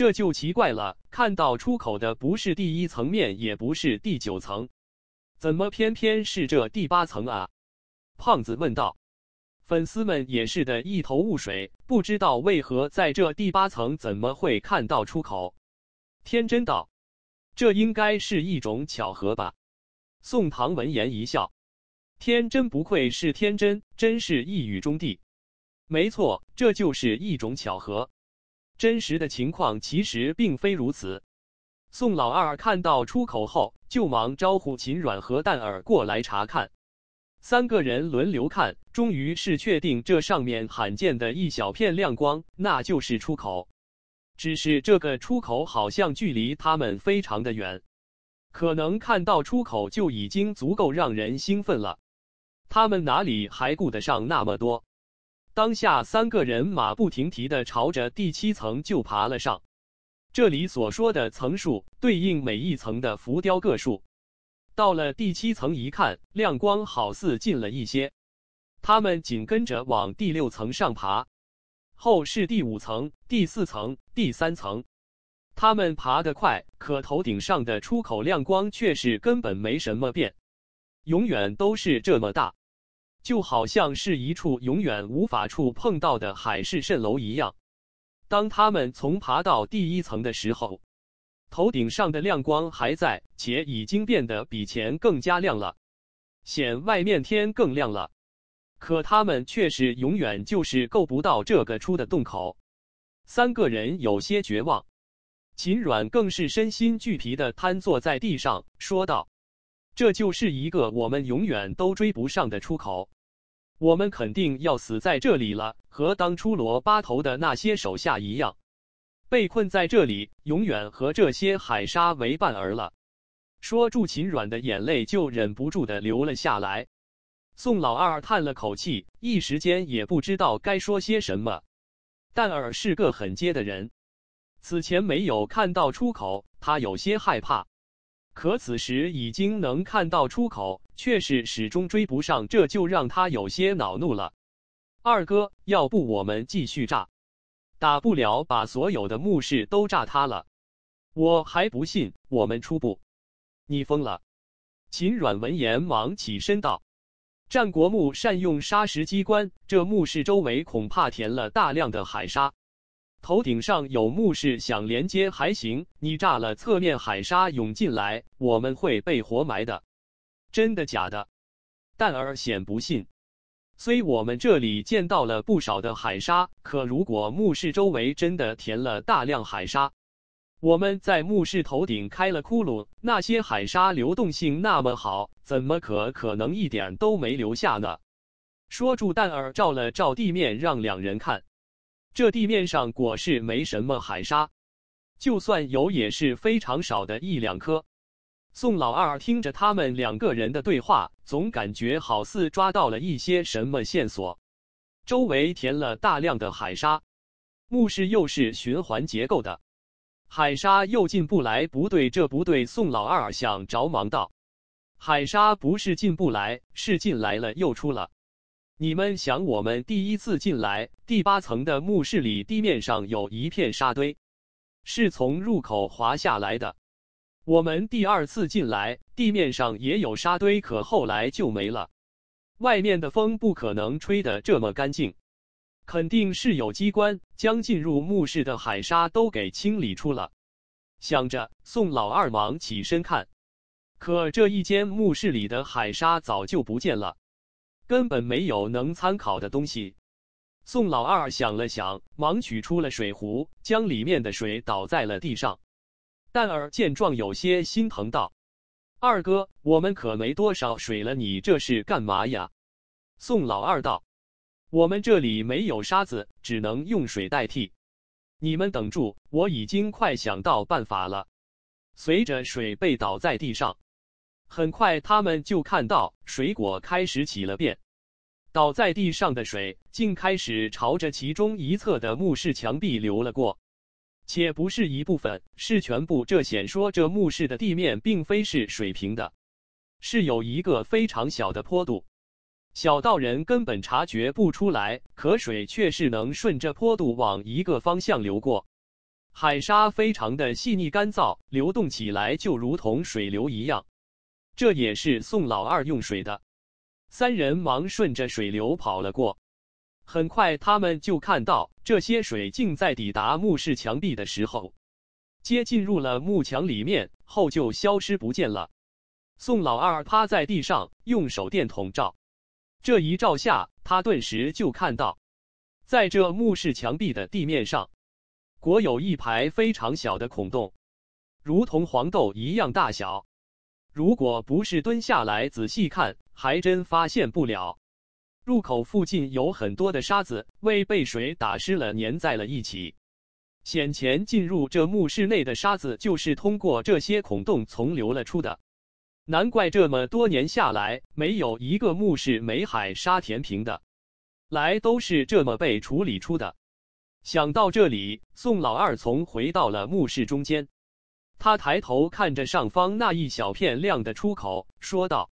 这就奇怪了，看到出口的不是第一层面，也不是第九层，怎么偏偏是这第八层啊？胖子问道。粉丝们也是的一头雾水，不知道为何在这第八层怎么会看到出口。天真道：“这应该是一种巧合吧？”宋唐闻言一笑：“天真不愧是天真，真是一语中的。没错，这就是一种巧合。真实的情况其实并非如此。”宋老二看到出口后，就忙招呼秦软和蛋儿过来查看。三个人轮流看，终于是确定这上面罕见的一小片亮光，那就是出口。只是这个出口好像距离他们非常的远，可能看到出口就已经足够让人兴奋了。他们哪里还顾得上那么多？当下三个人马不停蹄的朝着第七层就爬了上。这里所说的层数，对应每一层的浮雕个数。到了第七层一看，亮光好似近了一些。他们紧跟着往第六层上爬，后是第五层、第四层、第三层。他们爬得快，可头顶上的出口亮光却是根本没什么变，永远都是这么大，就好像是一处永远无法触碰到的海市蜃楼一样。当他们从爬到第一层的时候，头顶上的亮光还在，且已经变得比前更加亮了，显外面天更亮了。可他们却是永远就是够不到这个出的洞口。三个人有些绝望，秦软更是身心俱疲的瘫坐在地上，说道：“这就是一个我们永远都追不上的出口，我们肯定要死在这里了，和当初罗巴头的那些手下一样。”被困在这里，永远和这些海沙为伴儿了。说住，秦软的眼泪就忍不住的流了下来。宋老二叹了口气，一时间也不知道该说些什么。蛋儿是个很接的人，此前没有看到出口，他有些害怕；可此时已经能看到出口，却是始终追不上，这就让他有些恼怒了。二哥，要不我们继续炸？打不了，把所有的墓室都炸塌了，我还不信我们出不？你疯了！秦阮闻言忙起身道：“战国墓善用砂石机关，这墓室周围恐怕填了大量的海沙。头顶上有墓室想连接还行，你炸了，侧面海沙涌进来，我们会被活埋的。真的假的？”蛋儿显不信。虽我们这里见到了不少的海沙，可如果墓室周围真的填了大量海沙，我们在墓室头顶开了窟窿，那些海沙流动性那么好，怎么可可能一点都没留下呢？说住，蛋儿照了照地面，让两人看，这地面上果是没什么海沙，就算有，也是非常少的一两颗。宋老二听着他们两个人的对话，总感觉好似抓到了一些什么线索。周围填了大量的海沙，墓室又是循环结构的，海沙又进不来，不对，这不对。宋老二想着忙道：“海沙不是进不来，是进来了又出了。你们想，我们第一次进来第八层的墓室里，地面上有一片沙堆，是从入口滑下来的。”我们第二次进来，地面上也有沙堆，可后来就没了。外面的风不可能吹得这么干净，肯定是有机关将进入墓室的海沙都给清理出了。想着，宋老二忙起身看，可这一间墓室里的海沙早就不见了，根本没有能参考的东西。宋老二想了想，忙取出了水壶，将里面的水倒在了地上。蛋儿见状，有些心疼道：“二哥，我们可没多少水了，你这是干嘛呀？”宋老二道：“我们这里没有沙子，只能用水代替。你们等住，我已经快想到办法了。”随着水被倒在地上，很快他们就看到水果开始起了变，倒在地上的水竟开始朝着其中一侧的墓室墙壁流了过。且不是一部分，是全部。这显说这墓室的地面并非是水平的，是有一个非常小的坡度，小到人根本察觉不出来。可水却是能顺着坡度往一个方向流过。海沙非常的细腻干燥，流动起来就如同水流一样。这也是宋老二用水的。三人忙顺着水流跑了过。很快，他们就看到这些水竟在抵达墓室墙壁的时候，接进入了墓墙里面，后就消失不见了。宋老二趴在地上，用手电筒照。这一照下，他顿时就看到，在这墓室墙壁的地面上，果有一排非常小的孔洞，如同黄豆一样大小。如果不是蹲下来仔细看，还真发现不了。入口附近有很多的沙子，未被水打湿了，粘在了一起。先前进入这墓室内的沙子，就是通过这些孔洞从流了出的。难怪这么多年下来，没有一个墓室没海沙填平的，来都是这么被处理出的。想到这里，宋老二从回到了墓室中间，他抬头看着上方那一小片亮的出口，说道：“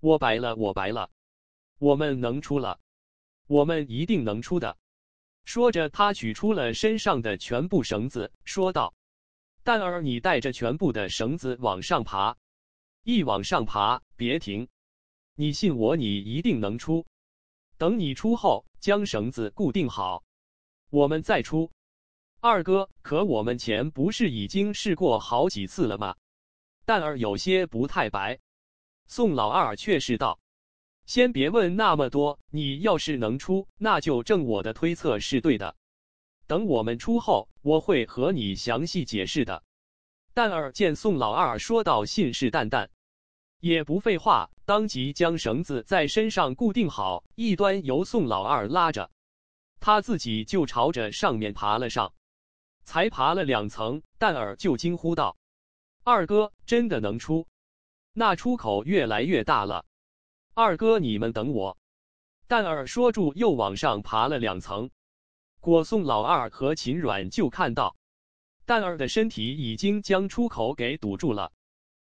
我白了，我白了，我们能出了，我们一定能出的。”说着，他取出了身上的全部绳子，说道：“蛋儿，你带着全部的绳子往上爬。”一往上爬，别停！你信我，你一定能出。等你出后，将绳子固定好，我们再出。二哥，可我们前不是已经试过好几次了吗？蛋儿有些不太白。宋老二却是道：“先别问那么多，你要是能出，那就证我的推测是对的。等我们出后，我会和你详细解释的。”蛋儿见宋老二说到信誓旦旦，也不废话，当即将绳子在身上固定好，一端由宋老二拉着，他自己就朝着上面爬了上。才爬了两层，蛋儿就惊呼道：“二哥，真的能出？那出口越来越大了。二哥，你们等我。”蛋儿说住，又往上爬了两层。果宋老二和秦软就看到。蛋儿的身体已经将出口给堵住了。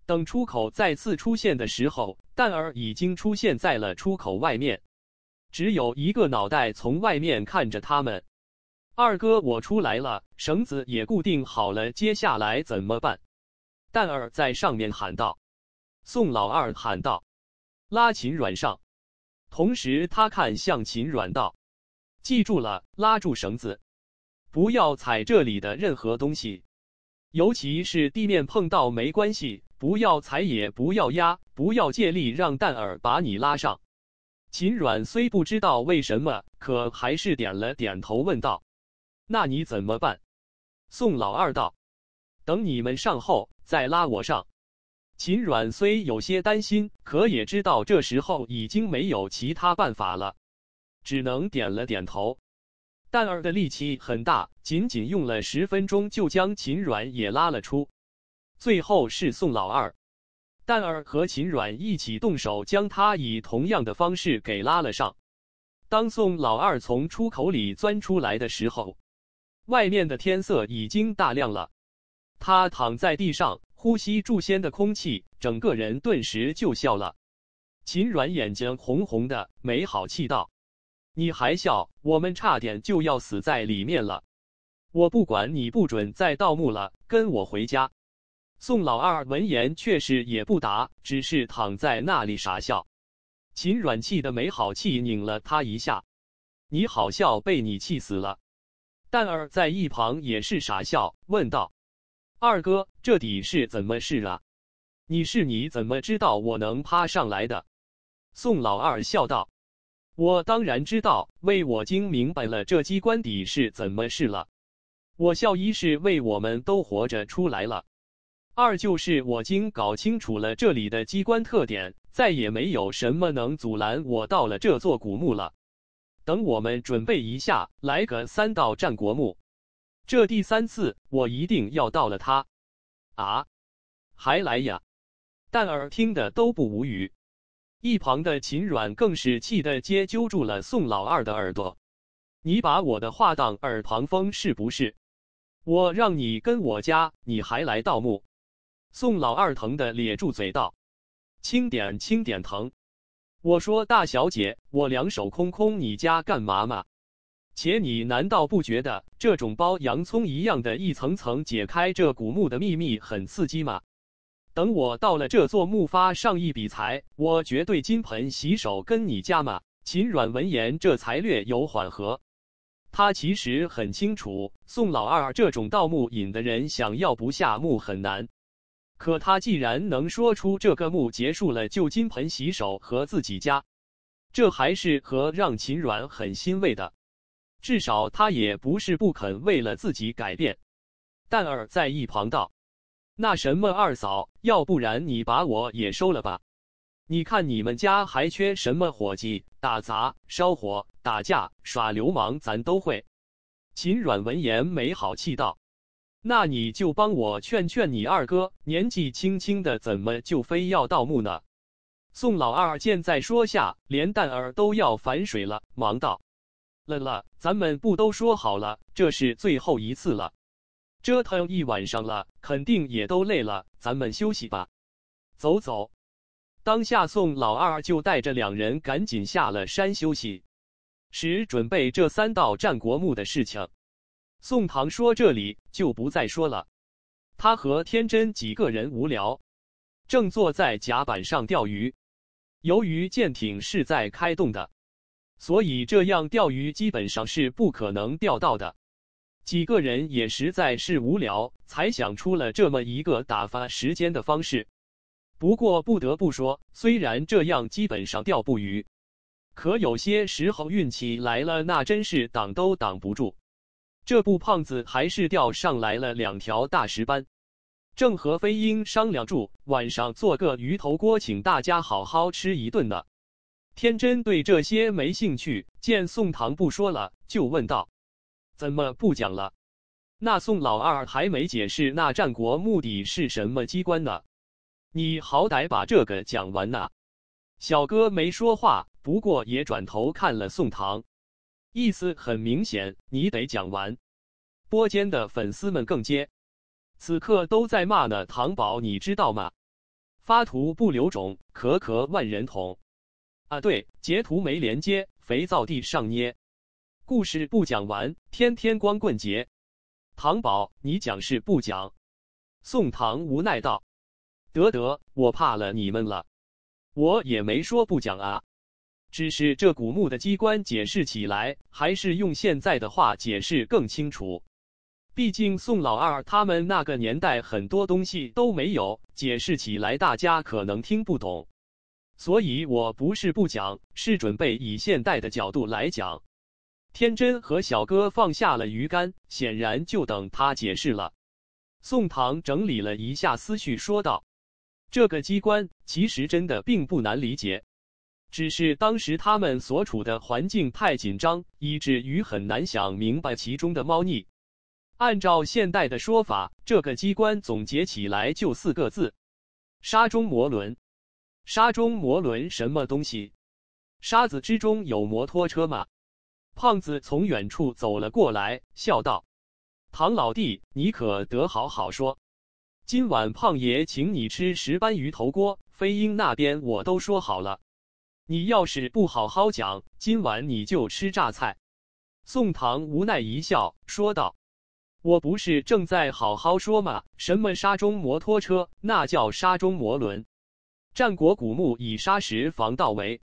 等出口再次出现的时候，蛋儿已经出现在了出口外面，只有一个脑袋从外面看着他们。二哥，我出来了，绳子也固定好了，接下来怎么办？蛋儿在上面喊道。宋老二喊道：“拉秦软上。”同时他看向秦软道：“记住了，拉住绳子。”不要踩这里的任何东西，尤其是地面碰到没关系，不要踩也不要压，不要借力让蛋儿把你拉上。秦软虽不知道为什么，可还是点了点头，问道：“那你怎么办？”宋老二道：“等你们上后再拉我上。”秦软虽有些担心，可也知道这时候已经没有其他办法了，只能点了点头。蛋儿的力气很大，仅仅用了十分钟就将秦软也拉了出。最后是宋老二、蛋儿和秦软一起动手，将他以同样的方式给拉了上。当宋老二从出口里钻出来的时候，外面的天色已经大亮了。他躺在地上，呼吸诛仙的空气，整个人顿时就笑了。秦软眼睛红红的，没好气道。你还笑？我们差点就要死在里面了！我不管你不准再盗墓了，跟我回家。宋老二闻言却是也不答，只是躺在那里傻笑。秦软气的没好气，拧了他一下。你好笑，被你气死了。蛋儿在一旁也是傻笑，问道：“二哥，这底是怎么事啊？你是你怎么知道我能趴上来的？”宋老二笑道。我当然知道，为我经明白了这机关底是怎么事了。我笑一是为我们都活着出来了，二就是我经搞清楚了这里的机关特点，再也没有什么能阻拦我到了这座古墓了。等我们准备一下，来个三道战国墓，这第三次我一定要到了他。啊，还来呀？蛋儿听得都不无语。一旁的秦软更是气得接揪住了宋老二的耳朵：“你把我的话当耳旁风是不是？我让你跟我家，你还来盗墓？”宋老二疼的咧住嘴道：“轻点，轻点疼！我说大小姐，我两手空空，你家干嘛嘛？”且你难道不觉得这种包洋葱一样的一层层解开这古墓的秘密很刺激吗？等我到了这座墓发上一笔财，我绝对金盆洗手跟你家嘛。秦阮闻言，这才略有缓和。他其实很清楚，宋老二这种盗墓引的人，想要不下墓很难。可他既然能说出这个墓结束了就金盆洗手和自己家，这还是和让秦阮很欣慰的。至少他也不是不肯为了自己改变。蛋儿在一旁道：“那什么二嫂，要不然你把我也收了吧？你看你们家还缺什么伙计？打杂、烧火、打架、耍流氓，咱都会。”秦阮闻言没好气道：“那你就帮我劝劝你二哥，年纪轻轻的怎么就非要盗墓呢？”宋老二见在说下，连蛋儿都要反水了，忙道。了了，咱们不都说好了，这是最后一次了，折腾一晚上了，肯定也都累了，咱们休息吧。走走。当下宋老二就带着两人赶紧下了山休息，时准备这三道战国墓的事情。宋唐说这里就不再说了，他和天真几个人无聊，正坐在甲板上钓鱼，由于舰艇是在开动的。所以这样钓鱼基本上是不可能钓到的。几个人也实在是无聊，才想出了这么一个打发时间的方式。不过不得不说，虽然这样基本上钓不鱼，可有些时候运气来了，那真是挡都挡不住。这不，胖子还是钓上来了两条大石斑，正和飞鹰商量住晚上做个鱼头锅，请大家好好吃一顿呢。天真对这些没兴趣，见宋唐不说了，就问道：“怎么不讲了？那宋老二还没解释那战国目的是什么机关呢？你好歹把这个讲完呐！”小哥没说话，不过也转头看了宋唐，意思很明显，你得讲完。播间的粉丝们更接，此刻都在骂呢。糖宝，你知道吗？发图不留种，可可万人捅。啊，对，截图没连接，肥皂地上捏。故事不讲完，天天光棍节。糖宝，你讲是不讲？宋唐无奈道：“得得，我怕了你们了。我也没说不讲啊，只是这古墓的机关解释起来，还是用现在的话解释更清楚。毕竟宋老二他们那个年代很多东西都没有，解释起来大家可能听不懂。”所以我不是不讲，是准备以现代的角度来讲。天真和小哥放下了鱼竿，显然就等他解释了。宋唐整理了一下思绪，说道：“这个机关其实真的并不难理解，只是当时他们所处的环境太紧张，以至于很难想明白其中的猫腻。按照现代的说法，这个机关总结起来就四个字：沙中摩轮。”沙中摩轮什么东西？沙子之中有摩托车吗？胖子从远处走了过来，笑道：“唐老弟，你可得好好说。今晚胖爷请你吃石斑鱼头锅，飞鹰那边我都说好了。你要是不好好讲，今晚你就吃榨菜。”宋唐无奈一笑，说道：“我不是正在好好说吗？什么沙中摩托车，那叫沙中摩轮。”战国古墓以砂石防盗为，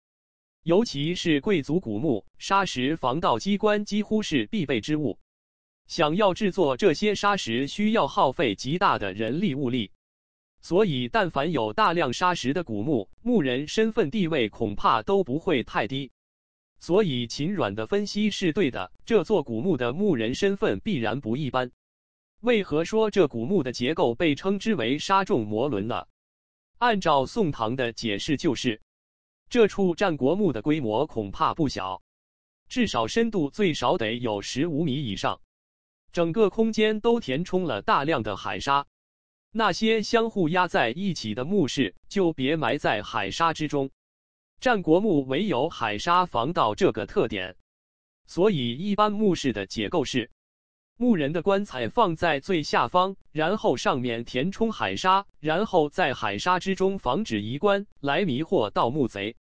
尤其是贵族古墓，砂石防盗机关几乎是必备之物。想要制作这些砂石，需要耗费极大的人力物力，所以但凡有大量砂石的古墓，墓人身份地位恐怕都不会太低。所以秦阮的分析是对的，这座古墓的墓人身份必然不一般。为何说这古墓的结构被称之为沙重摩轮呢？按照宋唐的解释，就是这处战国墓的规模恐怕不小，至少深度最少得有十五米以上，整个空间都填充了大量的海沙，那些相互压在一起的墓室就别埋在海沙之中。战国墓唯有海沙防盗这个特点，所以一般墓室的结构是。墓人的棺材放在最下方，然后上面填充海沙，然后在海沙之中防止移棺来迷惑盗墓贼。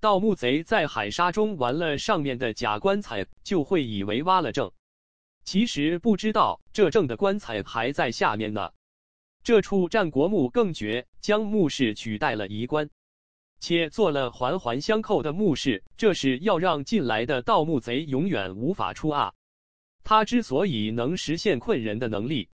盗墓贼在海沙中玩了上面的假棺材，就会以为挖了正，其实不知道这正的棺材还在下面呢。这处战国墓更绝，将墓室取代了仪棺，且做了环环相扣的墓室，这是要让进来的盗墓贼永远无法出啊！他之所以能实现困人的能力。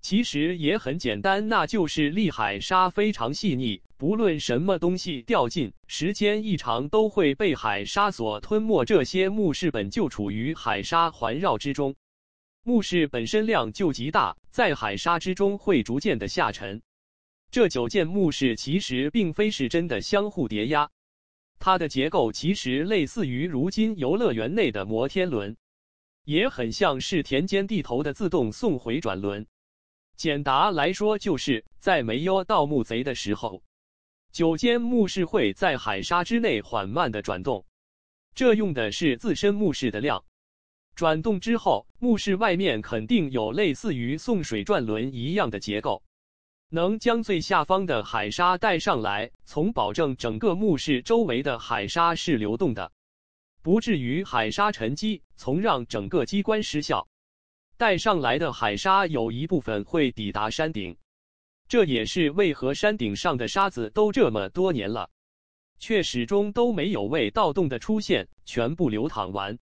其实也很简单，那就是厉海沙非常细腻，不论什么东西掉进，时间一长都会被海沙所吞没。这些墓室本就处于海沙环绕之中，墓室本身量就极大，在海沙之中会逐渐的下沉。这九件墓室其实并非是真的相互叠压，它的结构其实类似于如今游乐园内的摩天轮，也很像是田间地头的自动送回转轮。简答来说，就是在没有盗墓贼的时候，九间墓室会在海沙之内缓慢的转动，这用的是自身墓室的量。转动之后，墓室外面肯定有类似于送水转轮一样的结构，能将最下方的海沙带上来，从保证整个墓室周围的海沙是流动的，不至于海沙沉积，从让整个机关失效。带上来的海沙有一部分会抵达山顶，这也是为何山顶上的沙子都这么多年了，却始终都没有为盗洞的出现全部流淌完。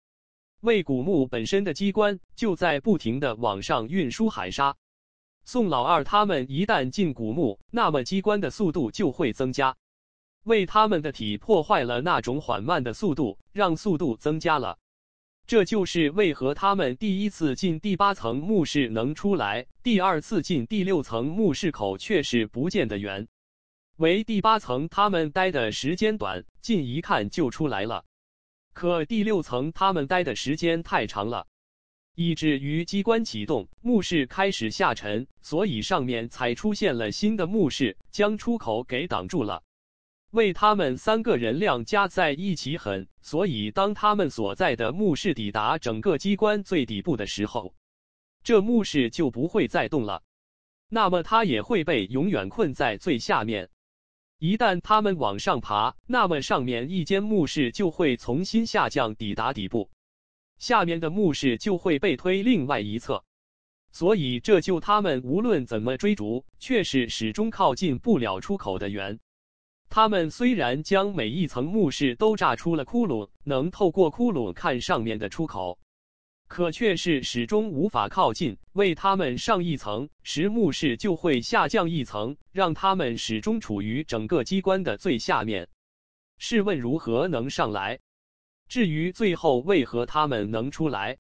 为古墓本身的机关就在不停的往上运输海沙。宋老二他们一旦进古墓，那么机关的速度就会增加，为他们的体破坏了那种缓慢的速度，让速度增加了。这就是为何他们第一次进第八层墓室能出来，第二次进第六层墓室口却是不见的缘。为第八层他们待的时间短，进一看就出来了。可第六层他们待的时间太长了，以至于机关启动，墓室开始下沉，所以上面才出现了新的墓室，将出口给挡住了。为他们三个人量加在一起狠，所以当他们所在的墓室抵达整个机关最底部的时候，这墓室就不会再动了。那么它也会被永远困在最下面。一旦他们往上爬，那么上面一间墓室就会重新下降抵达底部，下面的墓室就会被推另外一侧。所以这就他们无论怎么追逐，却是始终靠近不了出口的缘。他们虽然将每一层墓室都炸出了窟窿，能透过窟窿看上面的出口，可却是始终无法靠近。为他们上一层，石墓室就会下降一层，让他们始终处于整个机关的最下面。试问如何能上来？至于最后为何他们能出来，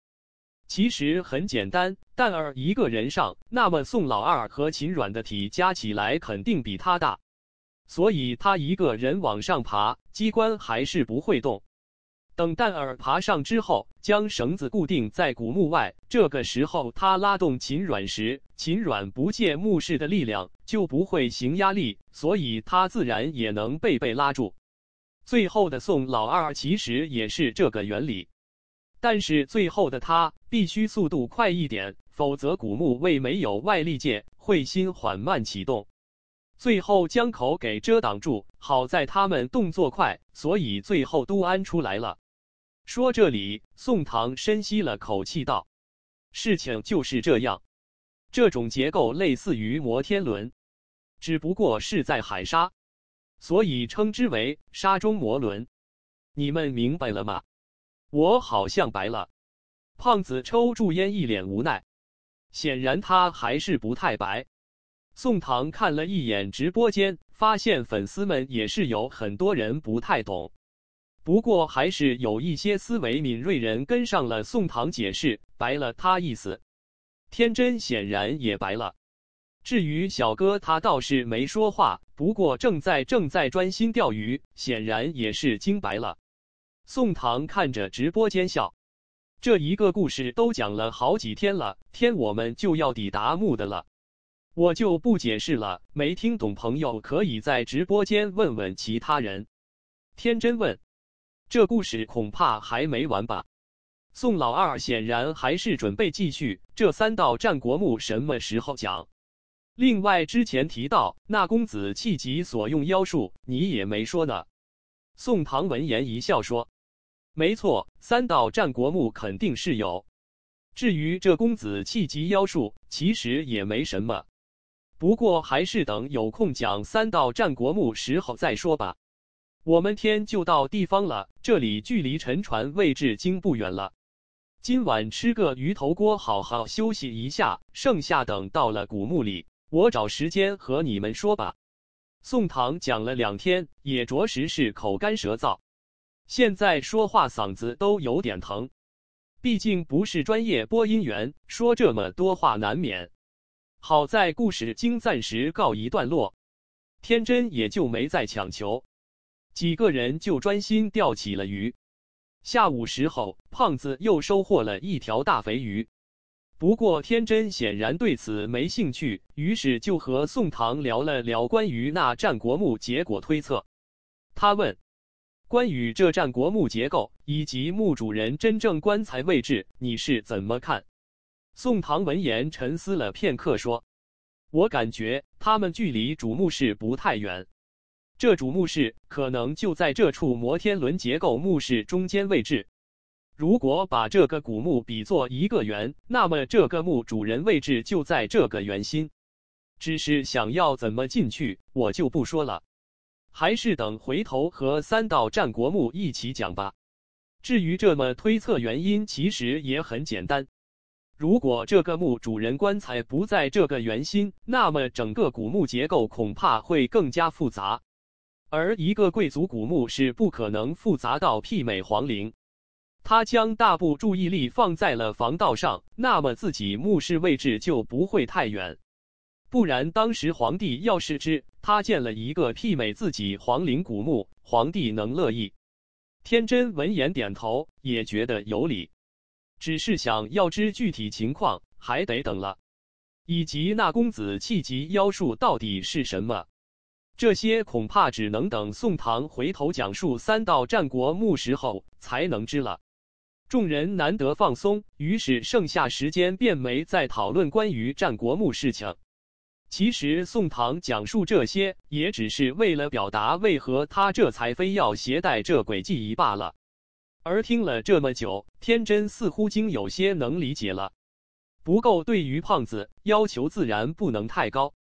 其实很简单：蛋儿一个人上，那么宋老二和秦软的体加起来肯定比他大。所以他一个人往上爬，机关还是不会动。等蛋儿爬上之后，将绳子固定在古墓外。这个时候，他拉动秦软时，秦软不借墓室的力量，就不会行压力，所以他自然也能被被拉住。最后的宋老二其实也是这个原理，但是最后的他必须速度快一点，否则古墓为没有外力界，会心缓慢启动。最后将口给遮挡住，好在他们动作快，所以最后都安出来了。说这里，宋唐深吸了口气道：“事情就是这样，这种结构类似于摩天轮，只不过是在海沙，所以称之为沙中摩轮。你们明白了吗？”我好像白了。胖子抽住烟，一脸无奈，显然他还是不太白。宋唐看了一眼直播间，发现粉丝们也是有很多人不太懂，不过还是有一些思维敏锐人跟上了宋唐解释，白了他意思。天真显然也白了。至于小哥，他倒是没说话，不过正在正在专心钓鱼，显然也是惊白了。宋唐看着直播间笑，这一个故事都讲了好几天了，天我们就要抵达墓的了。我就不解释了，没听懂朋友可以在直播间问问其他人。天真问：“这故事恐怕还没完吧？”宋老二显然还是准备继续。这三道战国墓什么时候讲？另外之前提到那公子气急所用妖术，你也没说呢。宋唐闻言一笑说：“没错，三道战国墓肯定是有。至于这公子气急妖术，其实也没什么。不过还是等有空讲三道战国墓时候再说吧。我们天就到地方了，这里距离沉船位置经不远了。今晚吃个鱼头锅，好好休息一下。剩下等到了古墓里，我找时间和你们说吧。”宋唐讲了两天，也着实是口干舌燥，现在说话嗓子都有点疼。毕竟不是专业播音员，说这么多话难免。好在故事经暂时告一段落，天真也就没再强求，几个人就专心钓起了鱼。下午时候，胖子又收获了一条大肥鱼。不过天真显然对此没兴趣，于是就和宋唐聊了聊关于那战国墓结果推测。他问：“关于这战国墓结构以及墓主人真正棺材位置，你是怎么看？”宋唐闻言沉思了片刻，说：“我感觉他们距离主墓室不太远，这主墓室可能就在这处摩天轮结构墓室中间位置。”如果把这个古墓比作一个圆，那么这个墓主人位置就在这个圆心。只是想要怎么进去，我就不说了，还是等回头和三道战国墓一起讲吧。至于这么推测原因，其实也很简单。如果这个墓主人棺材不在这个圆心，那么整个古墓结构恐怕会更加复杂，而一个贵族古墓是不可能复杂到媲美皇陵。他将大部注意力放在了防盗上，那么自己墓室位置就不会太远。不然，当时皇帝要是知他建了一个媲美自己皇陵古墓，皇帝能乐意？天真闻言点头，也觉得有理。只是想要知具体情况，还得等了。以及那公子气急妖术到底是什么？这些恐怕只能等宋唐回头讲述三道战国墓时候才能知了。众人难得放松，于是剩下时间便没再讨论关于战国墓事情。其实宋唐讲述这些，也只是为了表达为何他这才非要携带这诡计仪罢了。而听了这么久，天真似乎经有些能理解了。不够，对于胖子要求自然不能太高。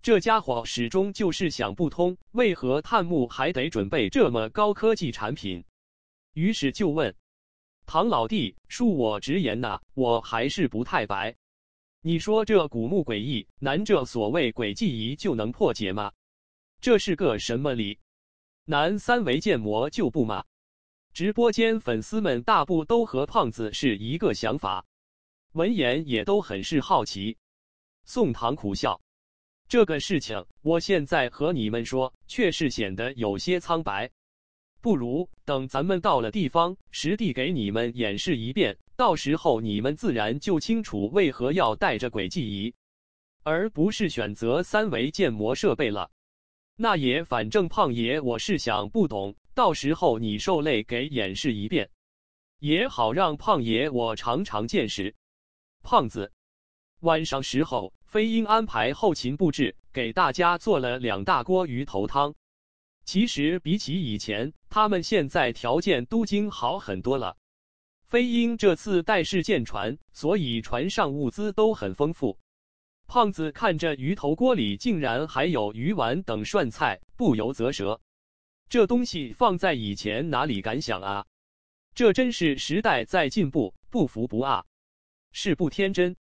这家伙始终就是想不通，为何探墓还得准备这么高科技产品。于是就问。唐老弟，恕我直言呐，我还是不太白。你说这古墓诡异，难这所谓诡计仪就能破解吗？这是个什么理？难三维建模就不吗？直播间粉丝们大部都和胖子是一个想法，闻言也都很是好奇。宋唐苦笑，这个事情我现在和你们说，却是显得有些苍白。不如等咱们到了地方，实地给你们演示一遍，到时候你们自然就清楚为何要带着轨迹仪，而不是选择三维建模设备了。那也反正胖爷我是想不懂，到时候你受累给演示一遍，也好让胖爷我尝尝见识。胖子，晚上时候，飞鹰安排后勤布置，给大家做了两大锅鱼头汤。其实比起以前，他们现在条件都经好很多了。飞鹰这次带是舰船，所以船上物资都很丰富。胖子看着鱼头锅里竟然还有鱼丸等涮菜，不由啧舌。这东西放在以前哪里敢想啊？这真是时代在进步，不服不啊！是不天真？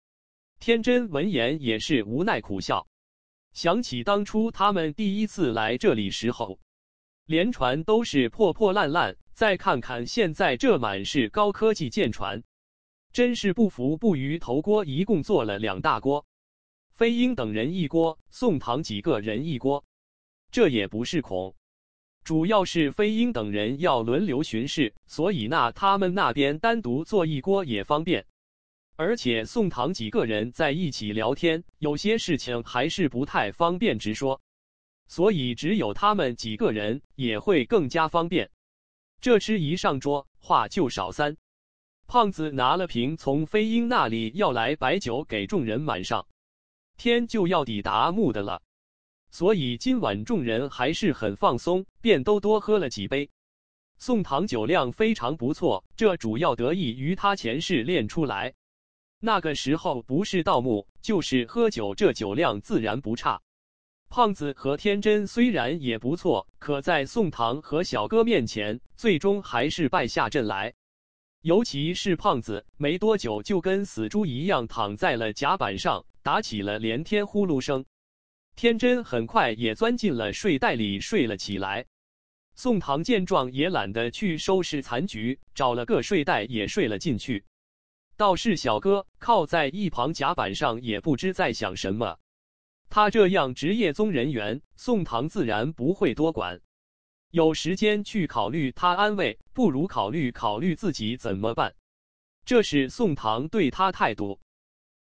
天真闻言也是无奈苦笑，想起当初他们第一次来这里时候。连船都是破破烂烂，再看看现在这满是高科技舰船，真是不服不鱼头锅一共做了两大锅，飞鹰等人一锅，宋唐几个人一锅。这也不是恐，主要是飞鹰等人要轮流巡视，所以那他们那边单独做一锅也方便。而且宋唐几个人在一起聊天，有些事情还是不太方便直说。所以只有他们几个人也会更加方便。这吃一上桌，话就少三。胖子拿了瓶从飞鹰那里要来白酒给众人满上。天就要抵达墓的了，所以今晚众人还是很放松，便都多喝了几杯。宋唐酒量非常不错，这主要得益于他前世练出来。那个时候不是盗墓，就是喝酒，这酒量自然不差。胖子和天真虽然也不错，可在宋唐和小哥面前，最终还是败下阵来。尤其是胖子，没多久就跟死猪一样躺在了甲板上，打起了连天呼噜声。天真很快也钻进了睡袋里睡了起来。宋唐见状也懒得去收拾残局，找了个睡袋也睡了进去。倒是小哥靠在一旁甲板上，也不知在想什么。他这样职业宗人员，宋唐自然不会多管。有时间去考虑他安慰，不如考虑考虑自己怎么办。这是宋唐对他态度，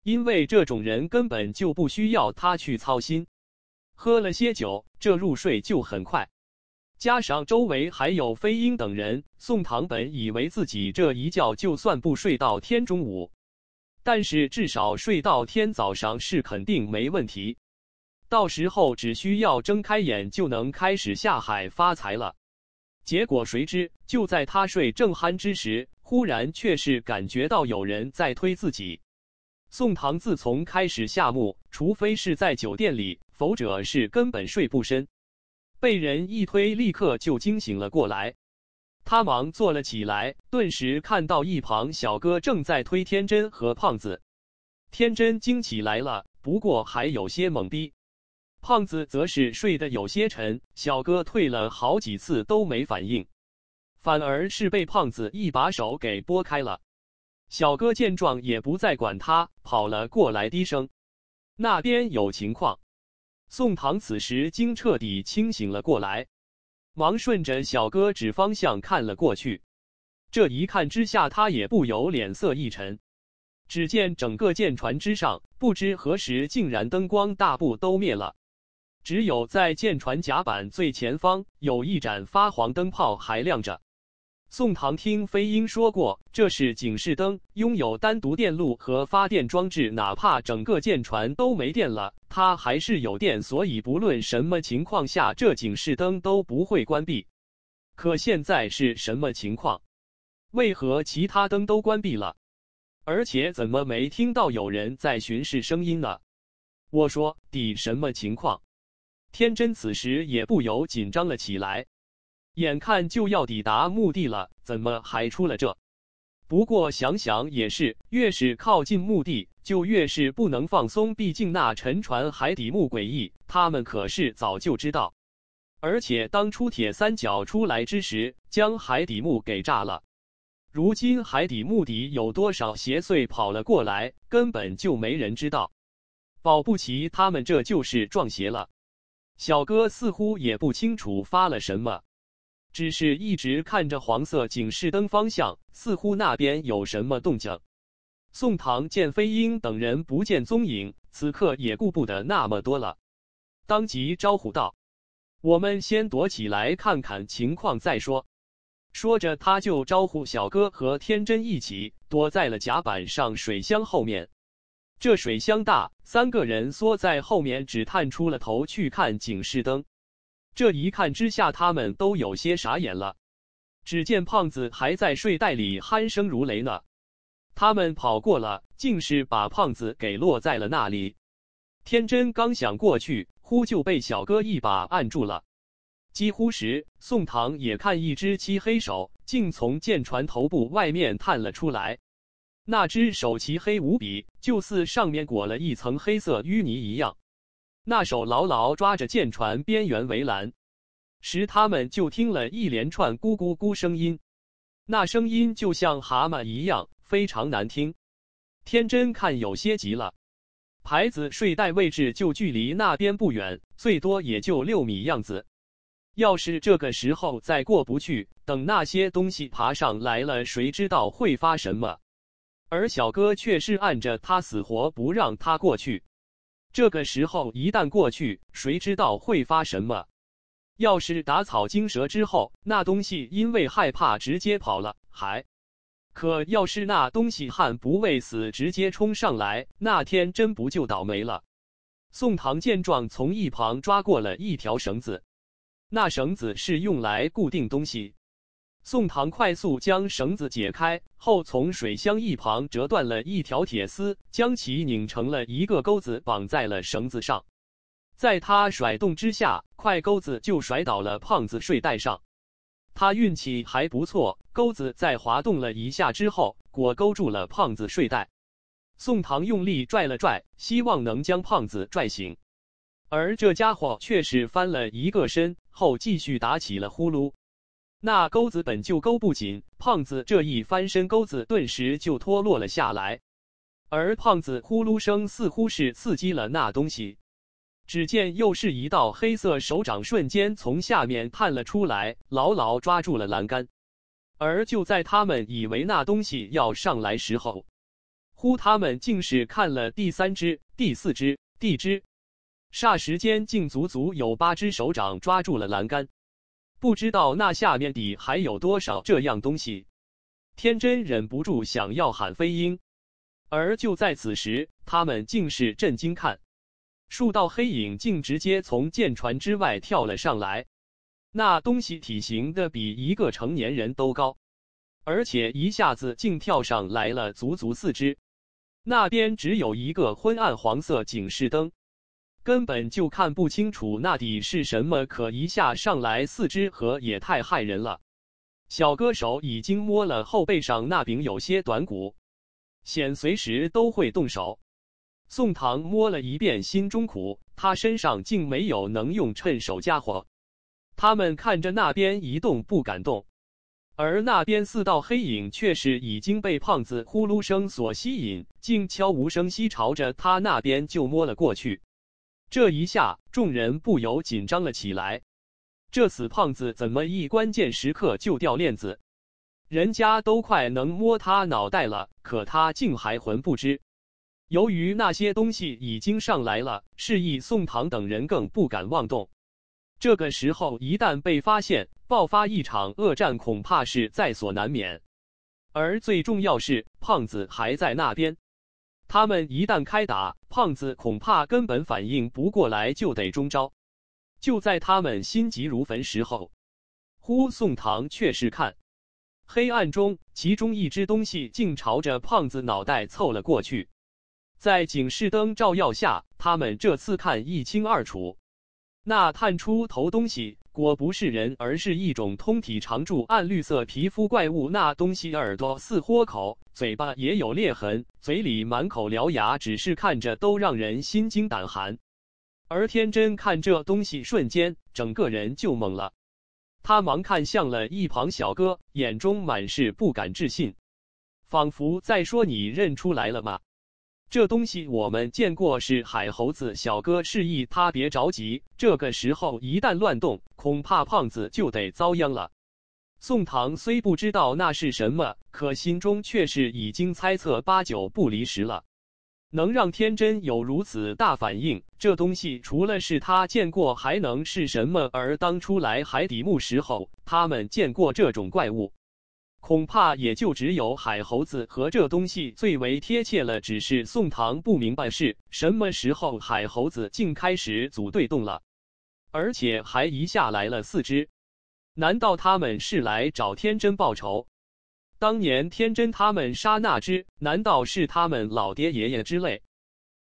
因为这种人根本就不需要他去操心。喝了些酒，这入睡就很快。加上周围还有飞鹰等人，宋唐本以为自己这一觉就算不睡到天中午，但是至少睡到天早上是肯定没问题。到时候只需要睁开眼就能开始下海发财了。结果谁知，就在他睡正酣之时，忽然却是感觉到有人在推自己。宋唐自从开始下墓，除非是在酒店里，否则是根本睡不深。被人一推，立刻就惊醒了过来。他忙坐了起来，顿时看到一旁小哥正在推天真和胖子。天真惊起来了，不过还有些懵逼；胖子则是睡得有些沉。小哥退了好几次都没反应，反而是被胖子一把手给拨开了。小哥见状也不再管他，跑了过来，低声：“那边有情况。”宋唐此时经彻底清醒了过来，忙顺着小哥指方向看了过去。这一看之下，他也不由脸色一沉。只见整个舰船之上，不知何时竟然灯光大部都灭了，只有在舰船甲板最前方有一盏发黄灯泡还亮着。宋唐听飞鹰说过，这是警示灯，拥有单独电路和发电装置，哪怕整个舰船都没电了，它还是有电，所以不论什么情况下，这警示灯都不会关闭。可现在是什么情况？为何其他灯都关闭了？而且怎么没听到有人在巡视声音呢？我说，底什么情况？天真此时也不由紧张了起来。眼看就要抵达墓地了，怎么还出了这？不过想想也是，越是靠近墓地，就越是不能放松。毕竟那沉船海底墓诡异，他们可是早就知道。而且当初铁三角出来之时，将海底墓给炸了。如今海底墓底有多少邪祟跑了过来，根本就没人知道。保不齐他们这就是撞邪了。小哥似乎也不清楚发了什么。只是一直看着黄色警示灯方向，似乎那边有什么动静。宋唐见飞鹰等人不见踪影，此刻也顾不得那么多了，当即招呼道：“我们先躲起来看看情况再说。”说着，他就招呼小哥和天真一起躲在了甲板上水箱后面。这水箱大，三个人缩在后面，只探出了头去看警示灯。这一看之下，他们都有些傻眼了。只见胖子还在睡袋里鼾声如雷呢。他们跑过了，竟是把胖子给落在了那里。天真刚想过去，忽就被小哥一把按住了。几乎时，宋唐也看一只漆黑手，竟从舰船头部外面探了出来。那只手漆黑无比，就似上面裹了一层黑色淤泥一样。那手牢牢抓着舰船边缘围栏，时他们就听了一连串咕咕咕声音，那声音就像蛤蟆一样，非常难听。天真看有些急了，牌子睡袋位置就距离那边不远，最多也就六米样子。要是这个时候再过不去，等那些东西爬上来了，谁知道会发什么？而小哥却是按着他死活不让他过去。这个时候一旦过去，谁知道会发什么？要是打草惊蛇之后，那东西因为害怕直接跑了，还可要是那东西悍不畏死，直接冲上来，那天真不就倒霉了？宋唐见状，从一旁抓过了一条绳子，那绳子是用来固定东西。宋唐快速将绳子解开后，从水箱一旁折断了一条铁丝，将其拧成了一个钩子，绑在了绳子上。在他甩动之下，快钩子就甩倒了胖子睡袋上。他运气还不错，钩子在滑动了一下之后，果勾住了胖子睡袋。宋唐用力拽了拽，希望能将胖子拽醒，而这家伙却是翻了一个身后，继续打起了呼噜。那钩子本就勾不紧，胖子这一翻身，钩子顿时就脱落了下来。而胖子呼噜声似乎是刺激了那东西。只见又是一道黑色手掌瞬间从下面探了出来，牢牢抓住了栏杆。而就在他们以为那东西要上来时候，呼，他们竟是看了第三只、第四只、第只，霎时间竟足足有八只手掌抓住了栏杆。不知道那下面底还有多少这样东西。天真忍不住想要喊飞鹰，而就在此时，他们竟是震惊看。数道黑影竟直接从舰船之外跳了上来，那东西体型的比一个成年人都高，而且一下子竟跳上来了足足四只。那边只有一个昏暗黄色警示灯，根本就看不清楚那底是什么。可一下上来四只河也太害人了。小歌手已经摸了后背上那柄有些短骨，显随时都会动手。宋唐摸了一遍，心中苦。他身上竟没有能用趁手家伙。他们看着那边一动不敢动，而那边四道黑影却是已经被胖子呼噜声所吸引，竟悄无声息朝着他那边就摸了过去。这一下，众人不由紧张了起来。这死胖子怎么一关键时刻就掉链子？人家都快能摸他脑袋了，可他竟还浑不知。由于那些东西已经上来了，示意宋唐等人更不敢妄动。这个时候一旦被发现，爆发一场恶战恐怕是在所难免。而最重要是，胖子还在那边，他们一旦开打，胖子恐怕根本反应不过来，就得中招。就在他们心急如焚时候，呼！宋唐却是看，黑暗中，其中一只东西竟朝着胖子脑袋凑了过去。在警示灯照耀下，他们这次看一清二楚。那探出头东西果不是人，而是一种通体长柱、暗绿色皮肤怪物。那东西耳朵似豁口，嘴巴也有裂痕，嘴里满口獠牙，只是看着都让人心惊胆寒。而天真看这东西，瞬间整个人就懵了。他忙看向了一旁小哥，眼中满是不敢置信，仿佛在说：“你认出来了吗？”这东西我们见过，是海猴子。小哥示意他别着急，这个时候一旦乱动，恐怕胖子就得遭殃了。宋唐虽不知道那是什么，可心中却是已经猜测八九不离十了。能让天真有如此大反应，这东西除了是他见过，还能是什么？而当初来海底墓时候，他们见过这种怪物。恐怕也就只有海猴子和这东西最为贴切了。只是宋唐不明白是什么时候海猴子竟开始组队动了，而且还一下来了四只。难道他们是来找天真报仇？当年天真他们杀那只，难道是他们老爹爷爷之类？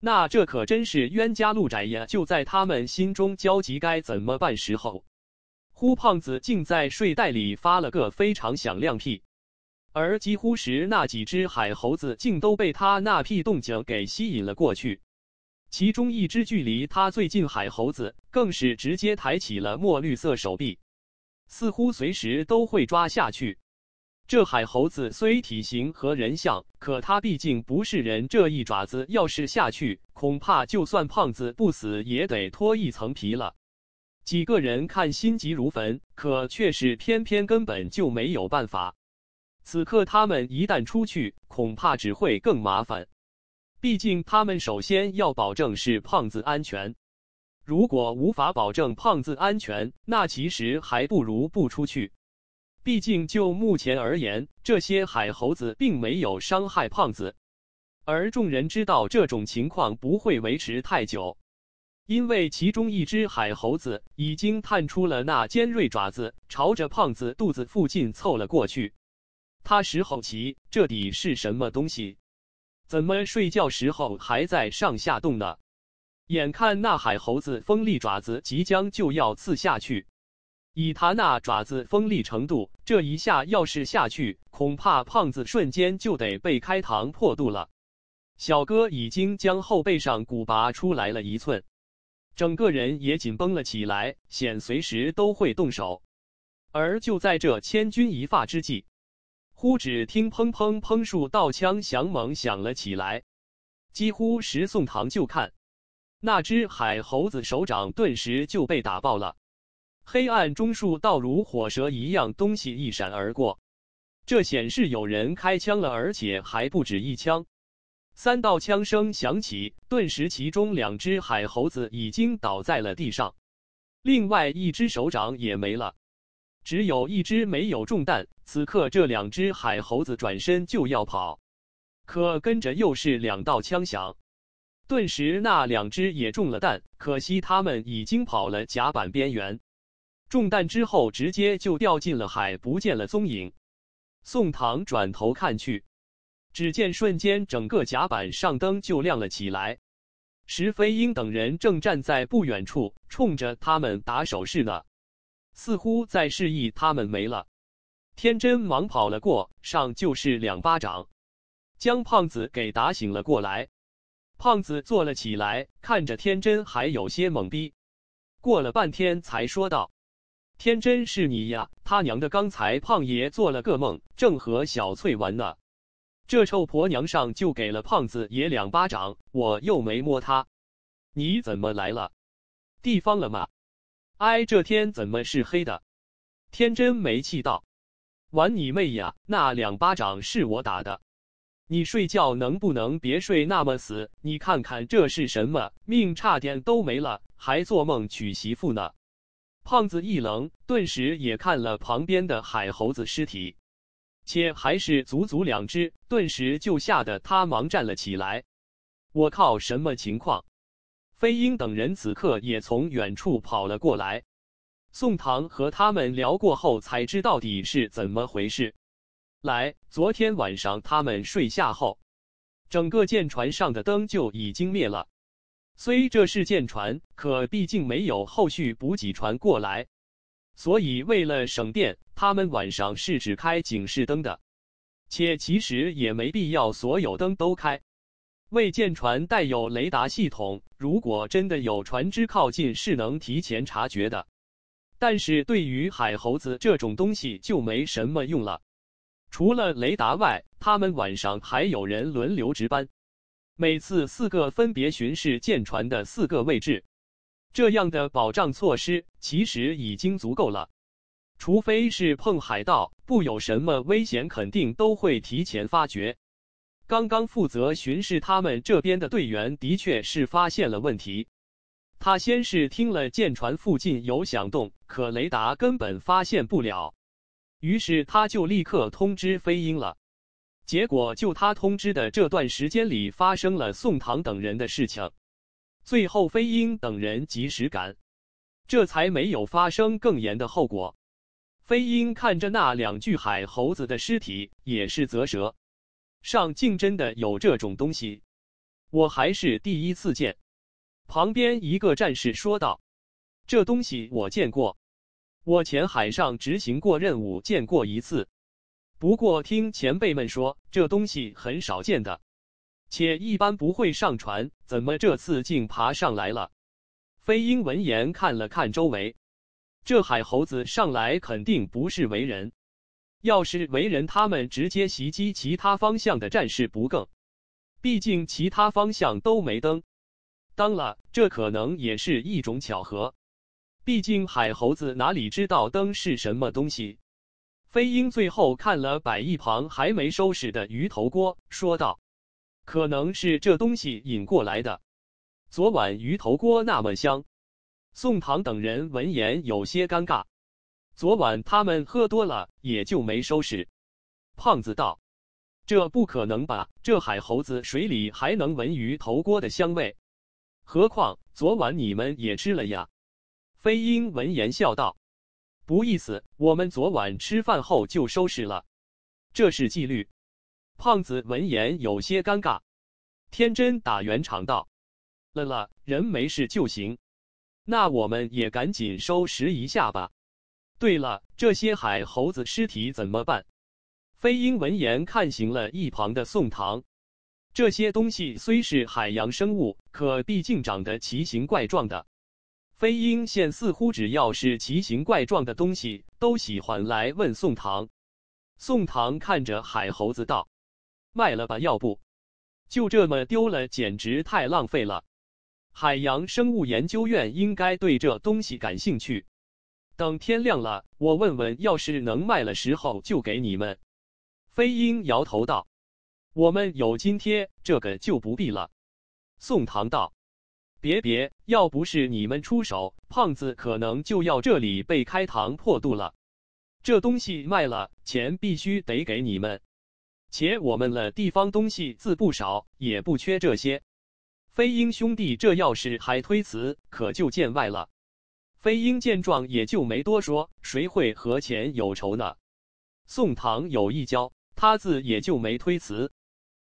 那这可真是冤家路窄呀！就在他们心中焦急该怎么办时候。呼！胖子竟在睡袋里发了个非常响亮屁，而几乎时那几只海猴子竟都被他那屁动静给吸引了过去。其中一只距离他最近，海猴子更是直接抬起了墨绿色手臂，似乎随时都会抓下去。这海猴子虽体型和人像，可它毕竟不是人，这一爪子要是下去，恐怕就算胖子不死，也得脱一层皮了。几个人看心急如焚，可却是偏偏根本就没有办法。此刻他们一旦出去，恐怕只会更麻烦。毕竟他们首先要保证是胖子安全。如果无法保证胖子安全，那其实还不如不出去。毕竟就目前而言，这些海猴子并没有伤害胖子，而众人知道这种情况不会维持太久。因为其中一只海猴子已经探出了那尖锐爪子，朝着胖子肚子附近凑了过去。他时好奇，这底是什么东西？怎么睡觉时候还在上下动呢？眼看那海猴子锋利爪子即将就要刺下去，以他那爪子锋利程度，这一下要是下去，恐怕胖子瞬间就得被开膛破肚了。小哥已经将后背上骨拔出来了一寸。整个人也紧绷了起来，显随时都会动手。而就在这千钧一发之际，忽只听砰砰砰数道枪响猛响了起来，几乎十宋唐就看那只海猴子手掌顿时就被打爆了。黑暗中数道如火蛇一样东西一闪而过，这显示有人开枪了，而且还不止一枪。三道枪声响起，顿时其中两只海猴子已经倒在了地上，另外一只手掌也没了，只有一只没有中弹。此刻这两只海猴子转身就要跑，可跟着又是两道枪响，顿时那两只也中了弹。可惜他们已经跑了甲板边缘，中弹之后直接就掉进了海，不见了踪影。宋唐转头看去。只见瞬间，整个甲板上灯就亮了起来。石飞鹰等人正站在不远处，冲着他们打手势呢，似乎在示意他们没了。天真忙跑了过上，就是两巴掌，将胖子给打醒了过来。胖子坐了起来，看着天真，还有些懵逼。过了半天，才说道：“天真是你呀？他娘的，刚才胖爷做了个梦，正和小翠玩呢。”这臭婆娘上就给了胖子爷两巴掌，我又没摸他，你怎么来了？地方了吗？哎，这天怎么是黑的？天真没气道：“玩你妹呀！那两巴掌是我打的，你睡觉能不能别睡那么死？你看看这是什么？命差点都没了，还做梦娶媳妇呢！”胖子一愣，顿时也看了旁边的海猴子尸体。且还是足足两只，顿时就吓得他忙站了起来。我靠，什么情况？飞鹰等人此刻也从远处跑了过来。宋唐和他们聊过后，才知到底是怎么回事。来，昨天晚上他们睡下后，整个舰船上的灯就已经灭了。虽这是舰船，可毕竟没有后续补给船过来。所以，为了省电，他们晚上是只开警示灯的，且其实也没必要所有灯都开。为舰船带有雷达系统，如果真的有船只靠近，是能提前察觉的。但是对于海猴子这种东西就没什么用了。除了雷达外，他们晚上还有人轮流值班，每次四个分别巡视舰船的四个位置。这样的保障措施其实已经足够了，除非是碰海盗，不有什么危险，肯定都会提前发觉。刚刚负责巡视他们这边的队员的确是发现了问题，他先是听了舰船附近有响动，可雷达根本发现不了，于是他就立刻通知飞鹰了。结果就他通知的这段时间里，发生了宋唐等人的事情。最后，飞鹰等人及时赶，这才没有发生更严的后果。飞鹰看着那两具海猴子的尸体，也是啧舌。上竟真的有这种东西，我还是第一次见。旁边一个战士说道：“这东西我见过，我前海上执行过任务，见过一次。不过听前辈们说，这东西很少见的。”且一般不会上船，怎么这次竟爬上来了？飞鹰闻言看了看周围，这海猴子上来肯定不是为人。要是为人，他们直接袭击其他方向的战士不更？毕竟其他方向都没灯。当了，这可能也是一种巧合。毕竟海猴子哪里知道灯是什么东西？飞鹰最后看了摆一旁还没收拾的鱼头锅，说道。可能是这东西引过来的。昨晚鱼头锅那么香，宋唐等人闻言有些尴尬。昨晚他们喝多了，也就没收拾。胖子道：“这不可能吧？这海猴子水里还能闻鱼头锅的香味？何况昨晚你们也吃了呀？飞鹰闻言笑道：“不意思，我们昨晚吃饭后就收拾了，这是纪律。”胖子闻言有些尴尬。天真打圆场道：“了了，人没事就行。那我们也赶紧收拾一下吧。对了，这些海猴子尸体怎么办？”飞鹰闻言看行了一旁的宋唐。这些东西虽是海洋生物，可毕竟长得奇形怪状的。飞鹰现似乎只要是奇形怪状的东西，都喜欢来问宋唐。宋唐看着海猴子道：“卖了吧，要不就这么丢了，简直太浪费了。海洋生物研究院应该对这东西感兴趣。等天亮了，我问问，要是能卖了时候就给你们。”飞鹰摇头道。我们有津贴，这个就不必了。宋唐道：“别别，要不是你们出手，胖子可能就要这里被开膛破肚了。这东西卖了，钱必须得给你们。且我们了地方东西自不少，也不缺这些。”飞鹰兄弟这要是还推辞，可就见外了。飞鹰见状，也就没多说，谁会和钱有仇呢？宋唐有一交，他自也就没推辞。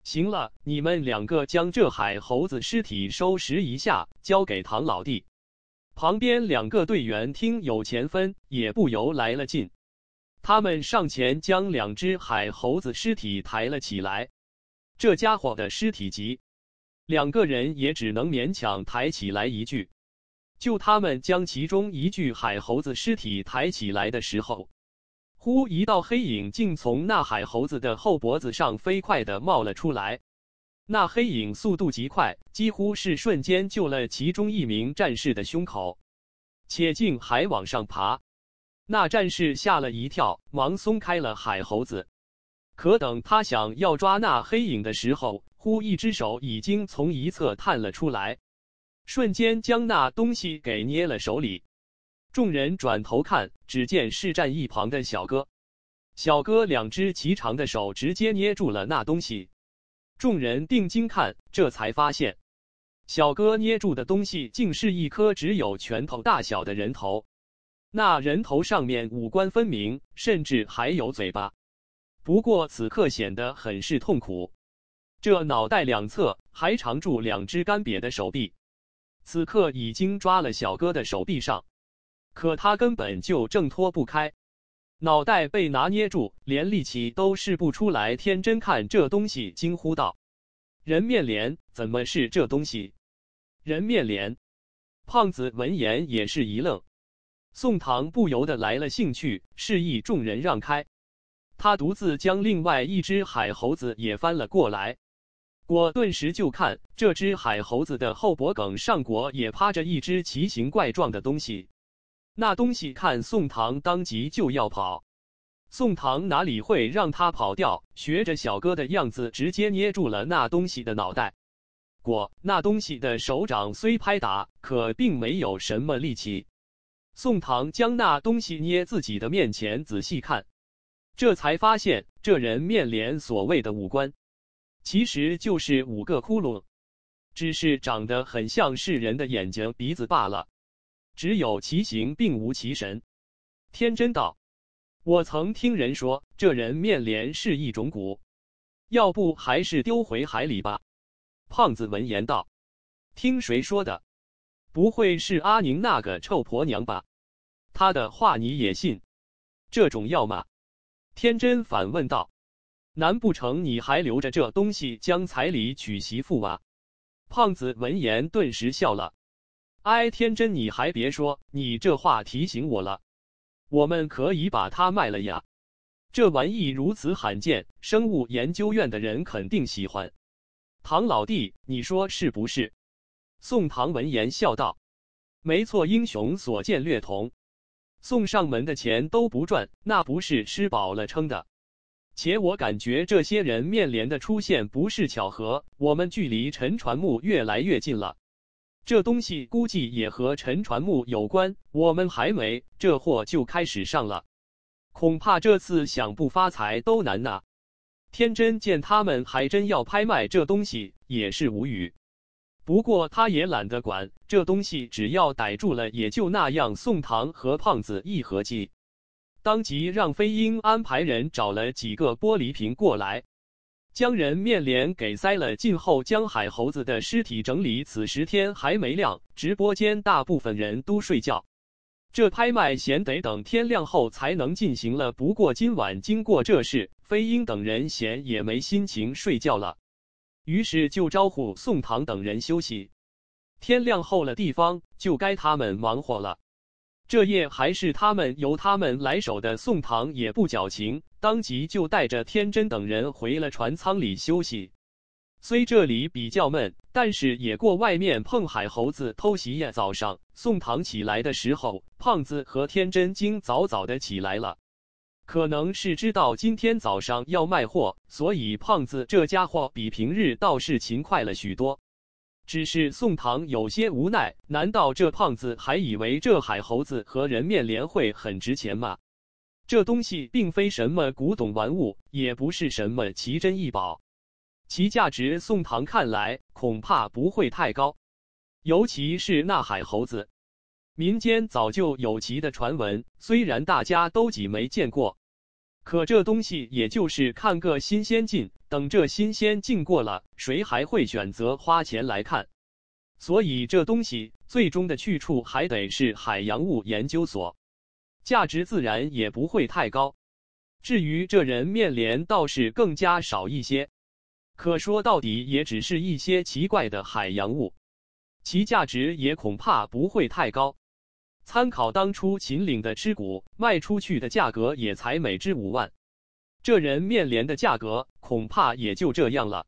行了，你们两个将这海猴子尸体收拾一下，交给唐老弟。旁边两个队员听有钱分，也不由来了劲。他们上前将两只海猴子尸体抬了起来。这家伙的尸体急，两个人也只能勉强抬起来一具。就他们将其中一具海猴子尸体抬起来的时候。忽一道黑影竟从那海猴子的后脖子上飞快的冒了出来，那黑影速度极快，几乎是瞬间救了其中一名战士的胸口，且竟还往上爬。那战士吓了一跳，忙松开了海猴子。可等他想要抓那黑影的时候，忽一只手已经从一侧探了出来，瞬间将那东西给捏了手里。众人转头看，只见是站一旁的小哥。小哥两只齐长的手直接捏住了那东西。众人定睛看，这才发现，小哥捏住的东西竟是一颗只有拳头大小的人头。那人头上面五官分明，甚至还有嘴巴。不过此刻显得很是痛苦。这脑袋两侧还长住两只干瘪的手臂，此刻已经抓了小哥的手臂上。可他根本就挣脱不开，脑袋被拿捏住，连力气都使不出来。天真看这东西，惊呼道：“人面莲，怎么是这东西？”人面莲，胖子闻言也是一愣。宋唐不由得来了兴趣，示意众人让开。他独自将另外一只海猴子也翻了过来，果顿时就看这只海猴子的后脖梗上果也趴着一只奇形怪状的东西。那东西看宋唐，当即就要跑。宋唐哪里会让他跑掉？学着小哥的样子，直接捏住了那东西的脑袋。果那东西的手掌虽拍打，可并没有什么力气。宋唐将那东西捏自己的面前仔细看，这才发现这人面脸所谓的五官，其实就是五个窟窿，只是长得很像是人的眼睛、鼻子罢了。只有其形，并无其神。天真道：“我曾听人说，这人面脸是一种蛊，要不还是丢回海里吧。”胖子闻言道：“听谁说的？不会是阿宁那个臭婆娘吧？她的话你也信？这种药吗？”天真反问道：“难不成你还留着这东西将彩礼娶媳妇啊？”胖子闻言顿时笑了。哎，天真，你还别说，你这话提醒我了，我们可以把它卖了呀。这玩意如此罕见，生物研究院的人肯定喜欢。唐老弟，你说是不是？宋唐闻言笑道：“没错，英雄所见略同。送上门的钱都不赚，那不是吃饱了撑的。且我感觉这些人面连的出现不是巧合，我们距离沉船木越来越近了。”这东西估计也和沉船木有关，我们还没，这货就开始上了，恐怕这次想不发财都难呐。天真见他们还真要拍卖这东西，也是无语。不过他也懒得管这东西，只要逮住了也就那样。宋唐和胖子一合计，当即让飞鹰安排人找了几个玻璃瓶过来，将人面脸给塞了进后，将海猴子的尸体整理。此时天还没亮，直播间大部分人都睡觉，这拍卖嫌得等天亮后才能进行了。不过今晚经过这事，飞鹰等人嫌也没心情睡觉了。于是就招呼宋唐等人休息。天亮后了，地方就该他们忙活了。这夜还是他们由他们来守的。宋唐也不矫情，当即就带着天真等人回了船舱里休息。虽这里比较闷，但是也过外面碰海猴子偷袭呀。早上宋唐起来的时候，胖子和天真经早早的起来了。可能是知道今天早上要卖货，所以胖子这家伙比平日倒是勤快了许多。只是宋唐有些无奈，难道这胖子还以为这海猴子和人面莲会很值钱吗？这东西并非什么古董玩物，也不是什么奇珍异宝，其价值宋唐看来恐怕不会太高。尤其是那海猴子。民间早就有其的传闻，虽然大家都几没见过，可这东西也就是看个新鲜劲。等这新鲜劲过了，谁还会选择花钱来看？所以这东西最终的去处还得是海洋物研究所，价值自然也不会太高。至于这人面莲，倒是更加少一些。可说到底，也只是一些奇怪的海洋物，其价值也恐怕不会太高。参考当初秦岭的吃骨卖出去的价格也才每只五万，这人面莲的价格恐怕也就这样了。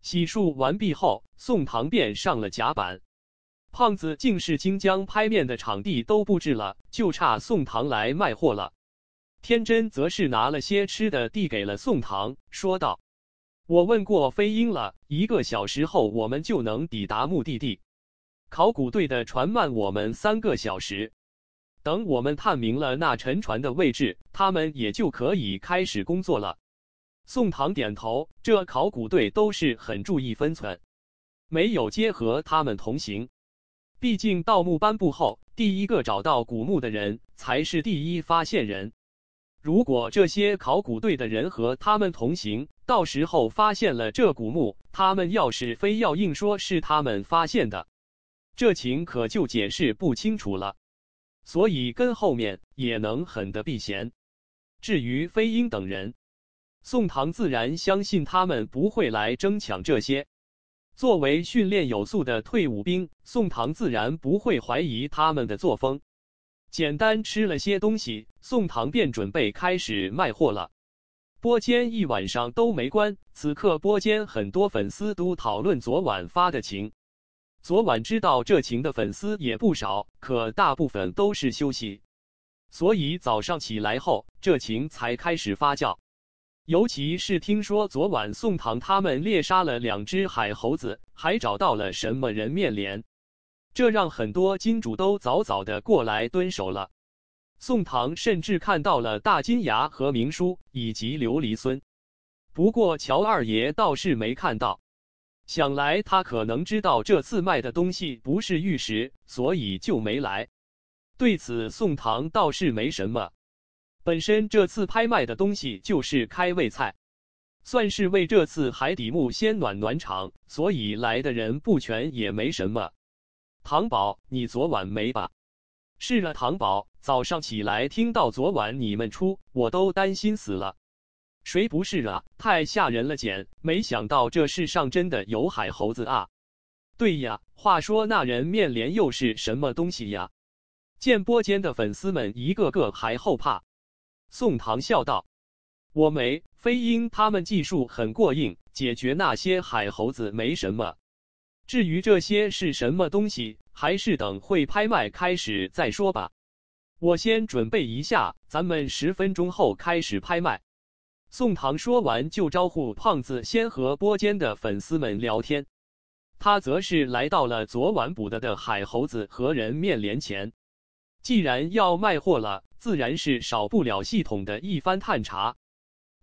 洗漱完毕后，宋唐便上了甲板。胖子竟是京江拍面的场地都布置了，就差宋唐来卖货了。天真则是拿了些吃的递给了宋唐，说道：“我问过飞鹰了，一个小时后我们就能抵达目的地。”考古队的船慢我们三个小时，等我们探明了那沉船的位置，他们也就可以开始工作了。宋唐点头，这考古队都是很注意分寸，没有接和他们同行。毕竟盗墓颁布后，第一个找到古墓的人才是第一发现人。如果这些考古队的人和他们同行，到时候发现了这古墓，他们要是非要硬说是他们发现的，这情可就解释不清楚了，所以跟后面也能狠的避嫌。至于飞鹰等人，宋唐自然相信他们不会来争抢这些。作为训练有素的退伍兵，宋唐自然不会怀疑他们的作风。简单吃了些东西，宋唐便准备开始卖货了。播间一晚上都没关，此刻播间很多粉丝都讨论昨晚发的情。昨晚知道这情的粉丝也不少，可大部分都是休息，所以早上起来后，这情才开始发酵。尤其是听说昨晚宋唐他们猎杀了两只海猴子，还找到了什么人面莲，这让很多金主都早早的过来蹲守了。宋唐甚至看到了大金牙和明叔以及琉璃孙，不过乔二爷倒是没看到。想来他可能知道这次卖的东西不是玉石，所以就没来。对此，宋唐倒是没什么。本身这次拍卖的东西就是开胃菜，算是为这次海底墓先暖暖场，所以来的人不全也没什么。唐宝，你昨晚没吧？是了，唐宝，早上起来听到昨晚你们出，我都担心死了。谁不是啊？太吓人了，简！没想到这世上真的有海猴子啊！对呀，话说那人面莲又是什么东西呀？见播间的粉丝们一个个还后怕。宋唐笑道：“我没飞鹰，他们技术很过硬，解决那些海猴子没什么。至于这些是什么东西，还是等会拍卖开始再说吧。我先准备一下，咱们十分钟后开始拍卖。”宋唐说完，就招呼胖子先和播间的粉丝们聊天，他则是来到了昨晚捕的的海猴子和人面莲前。既然要卖货了，自然是少不了系统的一番探查。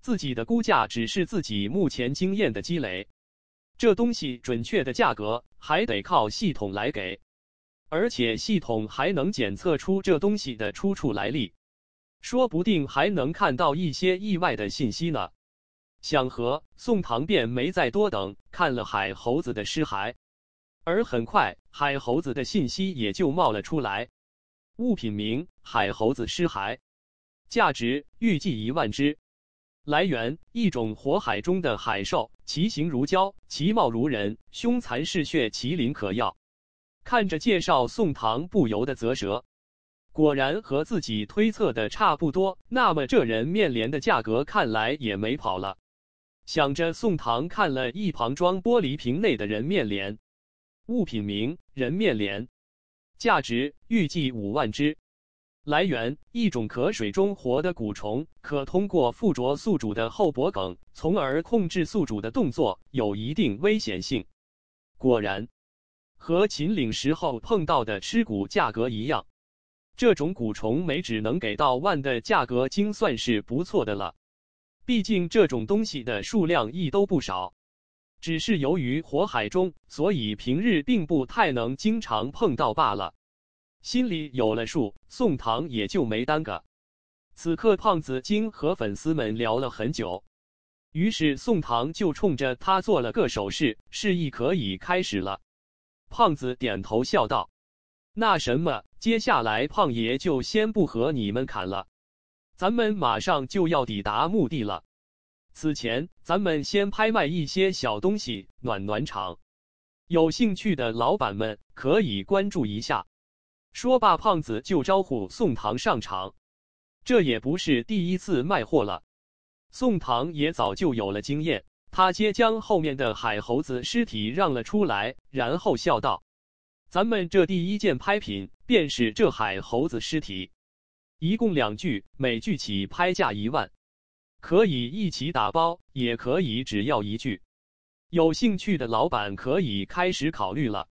自己的估价只是自己目前经验的积累，这东西准确的价格还得靠系统来给，而且系统还能检测出这东西的出处来历，说不定还能看到一些意外的信息呢。想和宋唐便没再多等，看了海猴子的尸骸，而很快海猴子的信息也就冒了出来。物品名：海猴子尸骸，价值预计一万只。来源：一种火海中的海兽，其形如蛟，其貌如人，凶残嗜血，麒麟可药。看着介绍，宋唐不由得啧舌。果然和自己推测的差不多，那么这人面莲的价格看来也没跑了。想着，宋唐看了一旁装玻璃瓶内的人面莲，物品名：人面莲。价值预计五万只。来源：一种可水中活的蛊虫，可通过附着宿主的后脖梗，从而控制宿主的动作，有一定危险性。果然，和秦岭时候碰到的尸骨价格一样，这种蛊虫每只能给到万的价格，经算是不错的了。毕竟这种东西的数量亦都不少，只是由于火海中，所以平日并不太能经常碰到罢了。心里有了数，宋唐也就没耽搁。此刻，胖子经和粉丝们聊了很久，于是宋唐就冲着他做了个手势，示意可以开始了。胖子点头笑道：“那什么，接下来胖爷就先不和你们砍了，咱们马上就要抵达目的了。此前，咱们先拍卖一些小东西，暖暖场。有兴趣的老板们可以关注一下。”说罢，胖子就招呼宋唐上场。这也不是第一次卖货了，宋唐也早就有了经验。他接将后面的海猴子尸体让了出来，然后笑道：“咱们这第一件拍品便是这海猴子尸体，一共两具，每具起拍价一万，可以一起打包，也可以只要一具。有兴趣的老板可以开始考虑了。”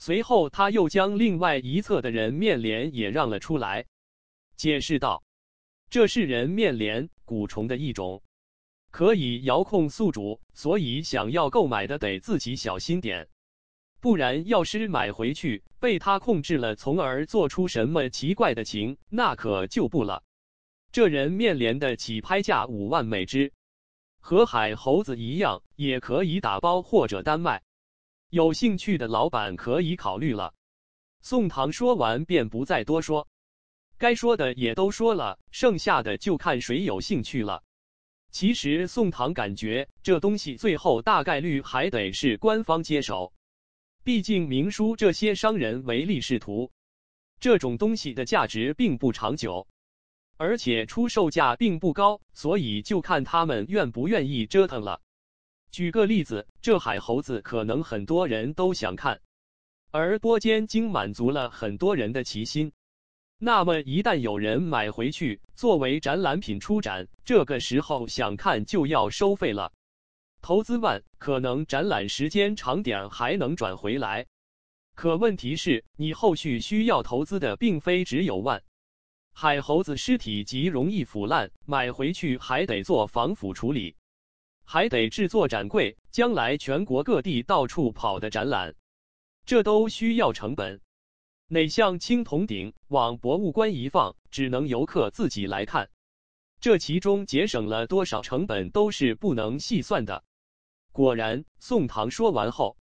随后，他又将另外一侧的人面莲也让了出来，解释道：“这是人面莲蛊虫的一种，可以遥控宿主，所以想要购买的得自己小心点，不然要是买回去被他控制了，从而做出什么奇怪的情，那可就不了。这人面莲的起拍价五万每只，和海猴子一样，也可以打包或者单卖。”有兴趣的老板可以考虑了。宋唐说完便不再多说，该说的也都说了，剩下的就看谁有兴趣了。其实宋唐感觉这东西最后大概率还得是官方接手，毕竟明叔这些商人唯利是图，这种东西的价值并不长久，而且出售价并不高，所以就看他们愿不愿意折腾了。举个例子，这海猴子可能很多人都想看，而播间经满足了很多人的奇心。那么一旦有人买回去作为展览品出展，这个时候想看就要收费了。投资万，可能展览时间长点还能转回来。可问题是，你后续需要投资的并非只有万。海猴子尸体极容易腐烂，买回去还得做防腐处理。还得制作展柜，将来全国各地到处跑的展览，这都需要成本。哪像青铜鼎往博物馆一放，只能游客自己来看，这其中节省了多少成本都是不能细算的。果然，宋唐说完后，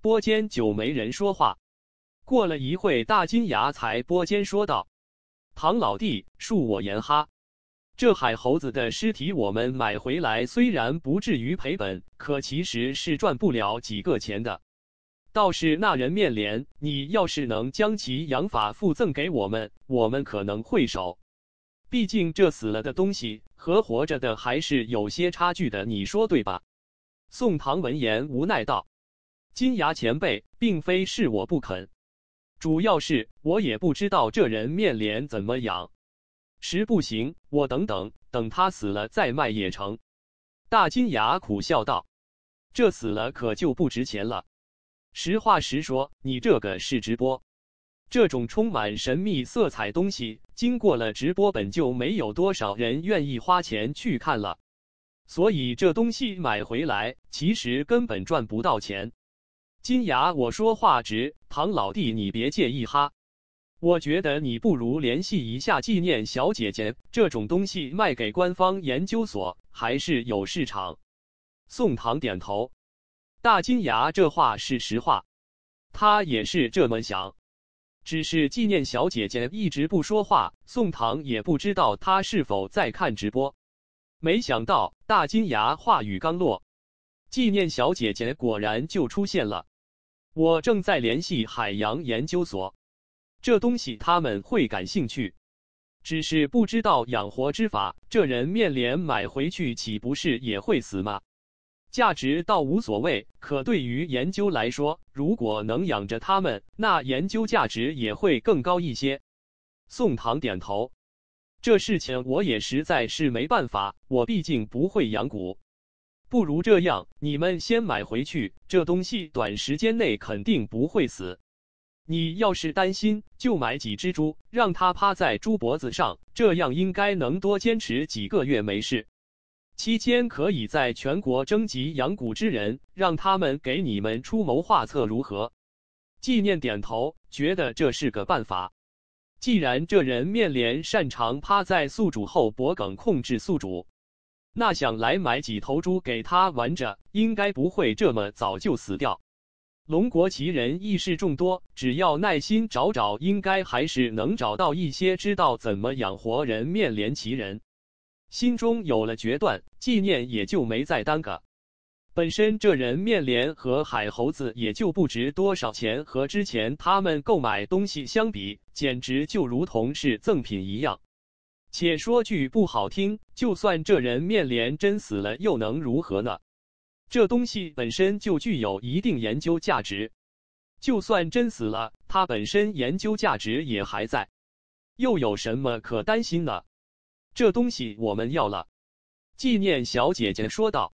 播间就没人说话。过了一会，大金牙才播间说道：“唐老弟，恕我言哈。”这海猴子的尸体我们买回来，虽然不至于赔本，可其实是赚不了几个钱的。倒是那人面莲，你要是能将其养法附赠给我们，我们可能会收。毕竟这死了的东西和活着的还是有些差距的，你说对吧？宋唐闻言无奈道：“金牙前辈，并非是我不肯，主要是我也不知道这人面脸怎么养。”实不行，我等等，等他死了再卖也成。大金牙苦笑道：“这死了可就不值钱了。实话实说，你这个是直播，这种充满神秘色彩东西，经过了直播，本就没有多少人愿意花钱去看了。”所以这东西买回来，其实根本赚不到钱。金牙，我说话直，唐老弟，你别介意哈。我觉得你不如联系一下纪念小姐姐，这种东西卖给官方研究所还是有市场。宋唐点头，大金牙这话是实话，他也是这么想。只是纪念小姐姐一直不说话，宋唐也不知道她是否在看直播。没想到大金牙话语刚落，纪念小姐姐果然就出现了。我正在联系海洋研究所，这东西他们会感兴趣，只是不知道养活之法。这人面莲买回去岂不是也会死吗？价值倒无所谓，可对于研究来说，如果能养着他们，那研究价值也会更高一些。宋唐点头，这事情我也实在是没办法，我毕竟不会养蛊。不如这样，你们先买回去，这东西短时间内肯定不会死。你要是担心，就买几只猪，让它趴在猪脖子上，这样应该能多坚持几个月没事。期间可以在全国征集养蛊之人，让他们给你们出谋划策，如何？纪念点头，觉得这是个办法。既然这人面莲擅长趴在宿主后脖梗控制宿主。那想来买几头猪给他玩着，应该不会这么早就死掉。龙国奇人异事众多，只要耐心找找，应该还是能找到一些知道怎么养活人面连奇人。心中有了决断，纪念也就没再耽搁。本身这人面莲和海猴子也就不值多少钱，和之前他们购买东西相比，简直就如同是赠品一样。且说句不好听，就算这人面莲真死了，又能如何呢？这东西本身就具有一定研究价值，就算真死了，它本身研究价值也还在，又有什么可担心呢？这东西我们要了。纪念小姐姐说道。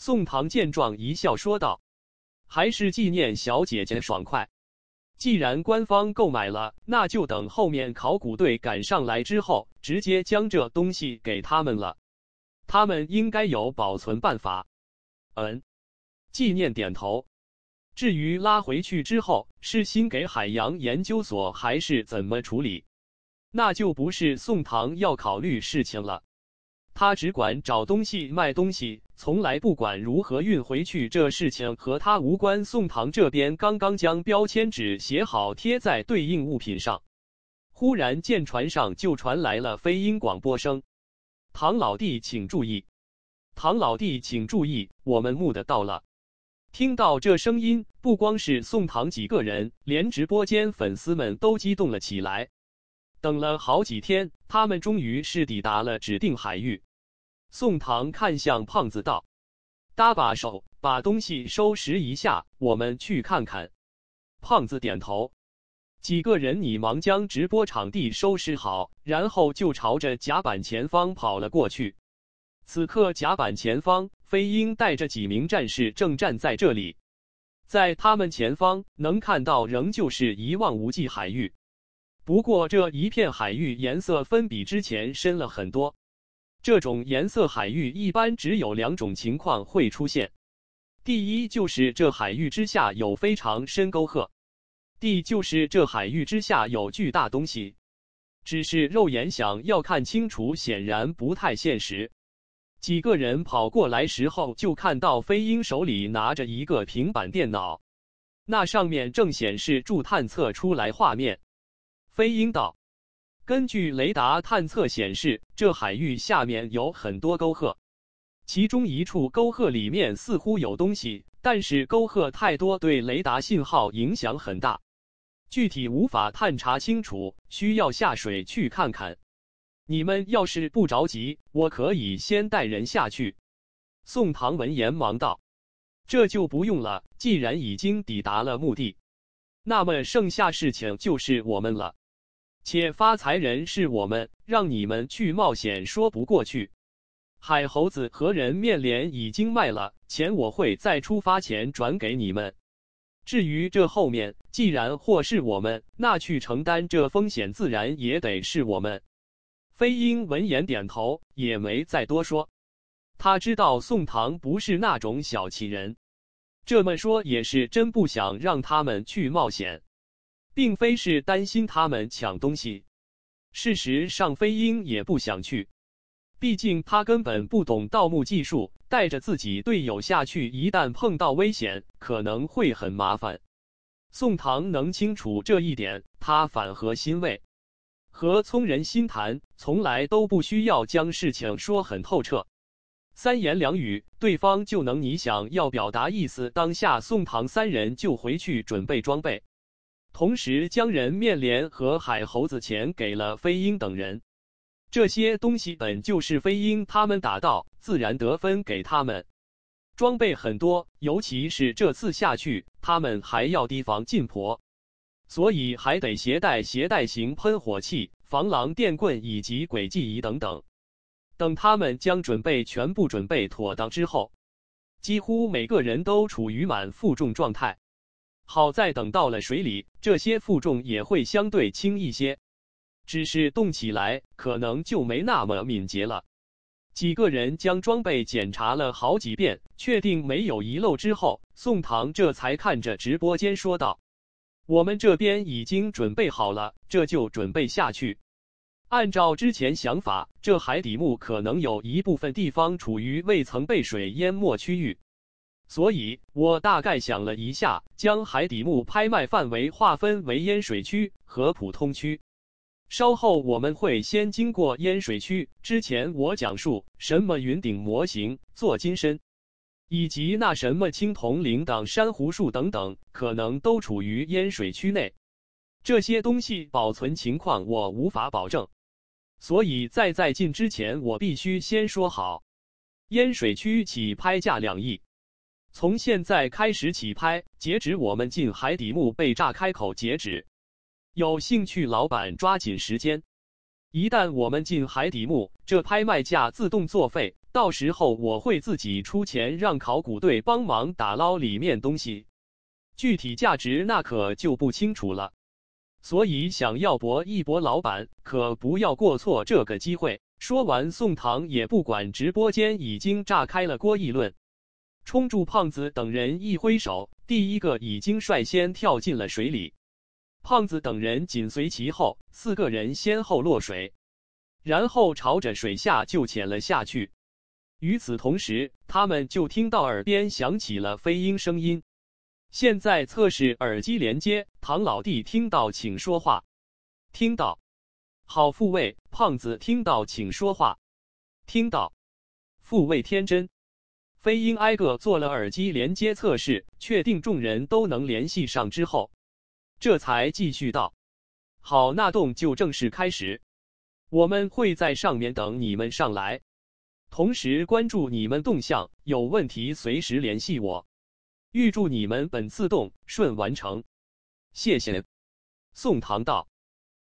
宋唐见状一笑说道：“还是纪念小姐姐爽快。”既然官方购买了，那就等后面考古队赶上来之后，直接将这东西给他们了。他们应该有保存办法。嗯，纪念点头。至于拉回去之后是新给海洋研究所，还是怎么处理，那就不是宋唐要考虑事情了。他只管找东西卖东西，从来不管如何运回去。这事情和他无关。宋唐这边刚刚将标签纸写好，贴在对应物品上，忽然舰船上就传来了飞鹰广播声：“唐老弟，请注意！唐老弟，请注意！我们木的到了。”听到这声音，不光是宋唐几个人，连直播间粉丝们都激动了起来。等了好几天，他们终于是抵达了指定海域。宋唐看向胖子道：“搭把手，把东西收拾一下，我们去看看。”胖子点头。几个人你忙将直播场地收拾好，然后就朝着甲板前方跑了过去。此刻甲板前方，飞鹰带着几名战士正站在这里，在他们前方能看到仍旧是一望无际海域。不过这一片海域颜色分比之前深了很多。这种颜色海域一般只有两种情况会出现：第一就是这海域之下有非常深沟壑；第就是这海域之下有巨大东西。只是肉眼想要看清楚，显然不太现实。几个人跑过来时候，就看到飞鹰手里拿着一个平板电脑，那上面正显示助探测出来画面。飞鹰道：“根据雷达探测显示，这海域下面有很多沟壑，其中一处沟壑里面似乎有东西，但是沟壑太多，对雷达信号影响很大，具体无法探查清楚，需要下水去看看。你们要是不着急，我可以先带人下去。”宋唐闻言忙道：“这就不用了，既然已经抵达了目的，那么剩下事情就是我们了。”且发财人是我们，让你们去冒险说不过去。海猴子和人面莲已经卖了，钱我会在出发前转给你们。至于这后面，既然货是我们，那去承担这风险自然也得是我们。飞鹰闻言点头，也没再多说。他知道宋唐不是那种小气人，这么说也是真不想让他们去冒险，并非是担心他们抢东西。事实上，飞鹰也不想去，毕竟他根本不懂盗墓技术，带着自己队友下去，一旦碰到危险，可能会很麻烦。宋唐能清楚这一点，他反和欣慰。和聪人心谈，从来都不需要将事情说很透彻，三言两语，对方就能你想要表达意思。当下，宋唐三人就回去准备装备，同时将人面莲和海猴子钱给了飞鹰等人。这些东西本就是飞鹰他们打到，自然得分给他们。装备很多，尤其是这次下去，他们还要提防禁婆。所以还得携带携带型喷火器、防狼电棍以及轨迹仪等等。等他们将准备全部准备妥当之后，几乎每个人都处于满负重状态。好在等到了水里，这些负重也会相对轻一些，只是动起来可能就没那么敏捷了。几个人将装备检查了好几遍，确定没有遗漏之后，宋唐这才看着直播间说道。我们这边已经准备好了，这就准备下去。按照之前想法，这海底墓可能有一部分地方处于未曾被水淹没区域，所以我大概想了一下，将海底墓拍卖范围划分为淹水区和普通区。稍后我们会先经过淹水区，之前我讲述什么云顶模型、做金身。以及那什么青铜铃铛、珊瑚树等等，可能都处于淹水区内。这些东西保存情况我无法保证，所以在在进之前，我必须先说好：淹水区起拍价两亿，从现在开始起拍，截止我们进海底墓被炸开口截止。有兴趣老板抓紧时间，一旦我们进海底墓，这拍卖价自动作废。到时候我会自己出钱让考古队帮忙打捞里面东西，具体价值那可就不清楚了。所以想要搏一搏，老板可不要过错这个机会。说完，宋唐也不管直播间已经炸开了锅议论，冲住胖子等人一挥手，第一个已经率先跳进了水里，胖子等人紧随其后，四个人先后落水，然后朝着水下就潜了下去。与此同时，他们就听到耳边响起了飞鹰声音。现在测试耳机连接，唐老弟听到请说话。听到，好复位。胖子听到请说话。听到，复位天真。飞鹰挨个做了耳机连接测试，确定众人都能联系上之后，这才继续道：“好，那洞就正式开始。我们会在上面等你们上来。”同时关注你们动向，有问题随时联系我。预祝你们本次动顺完成，谢谢。宋唐道。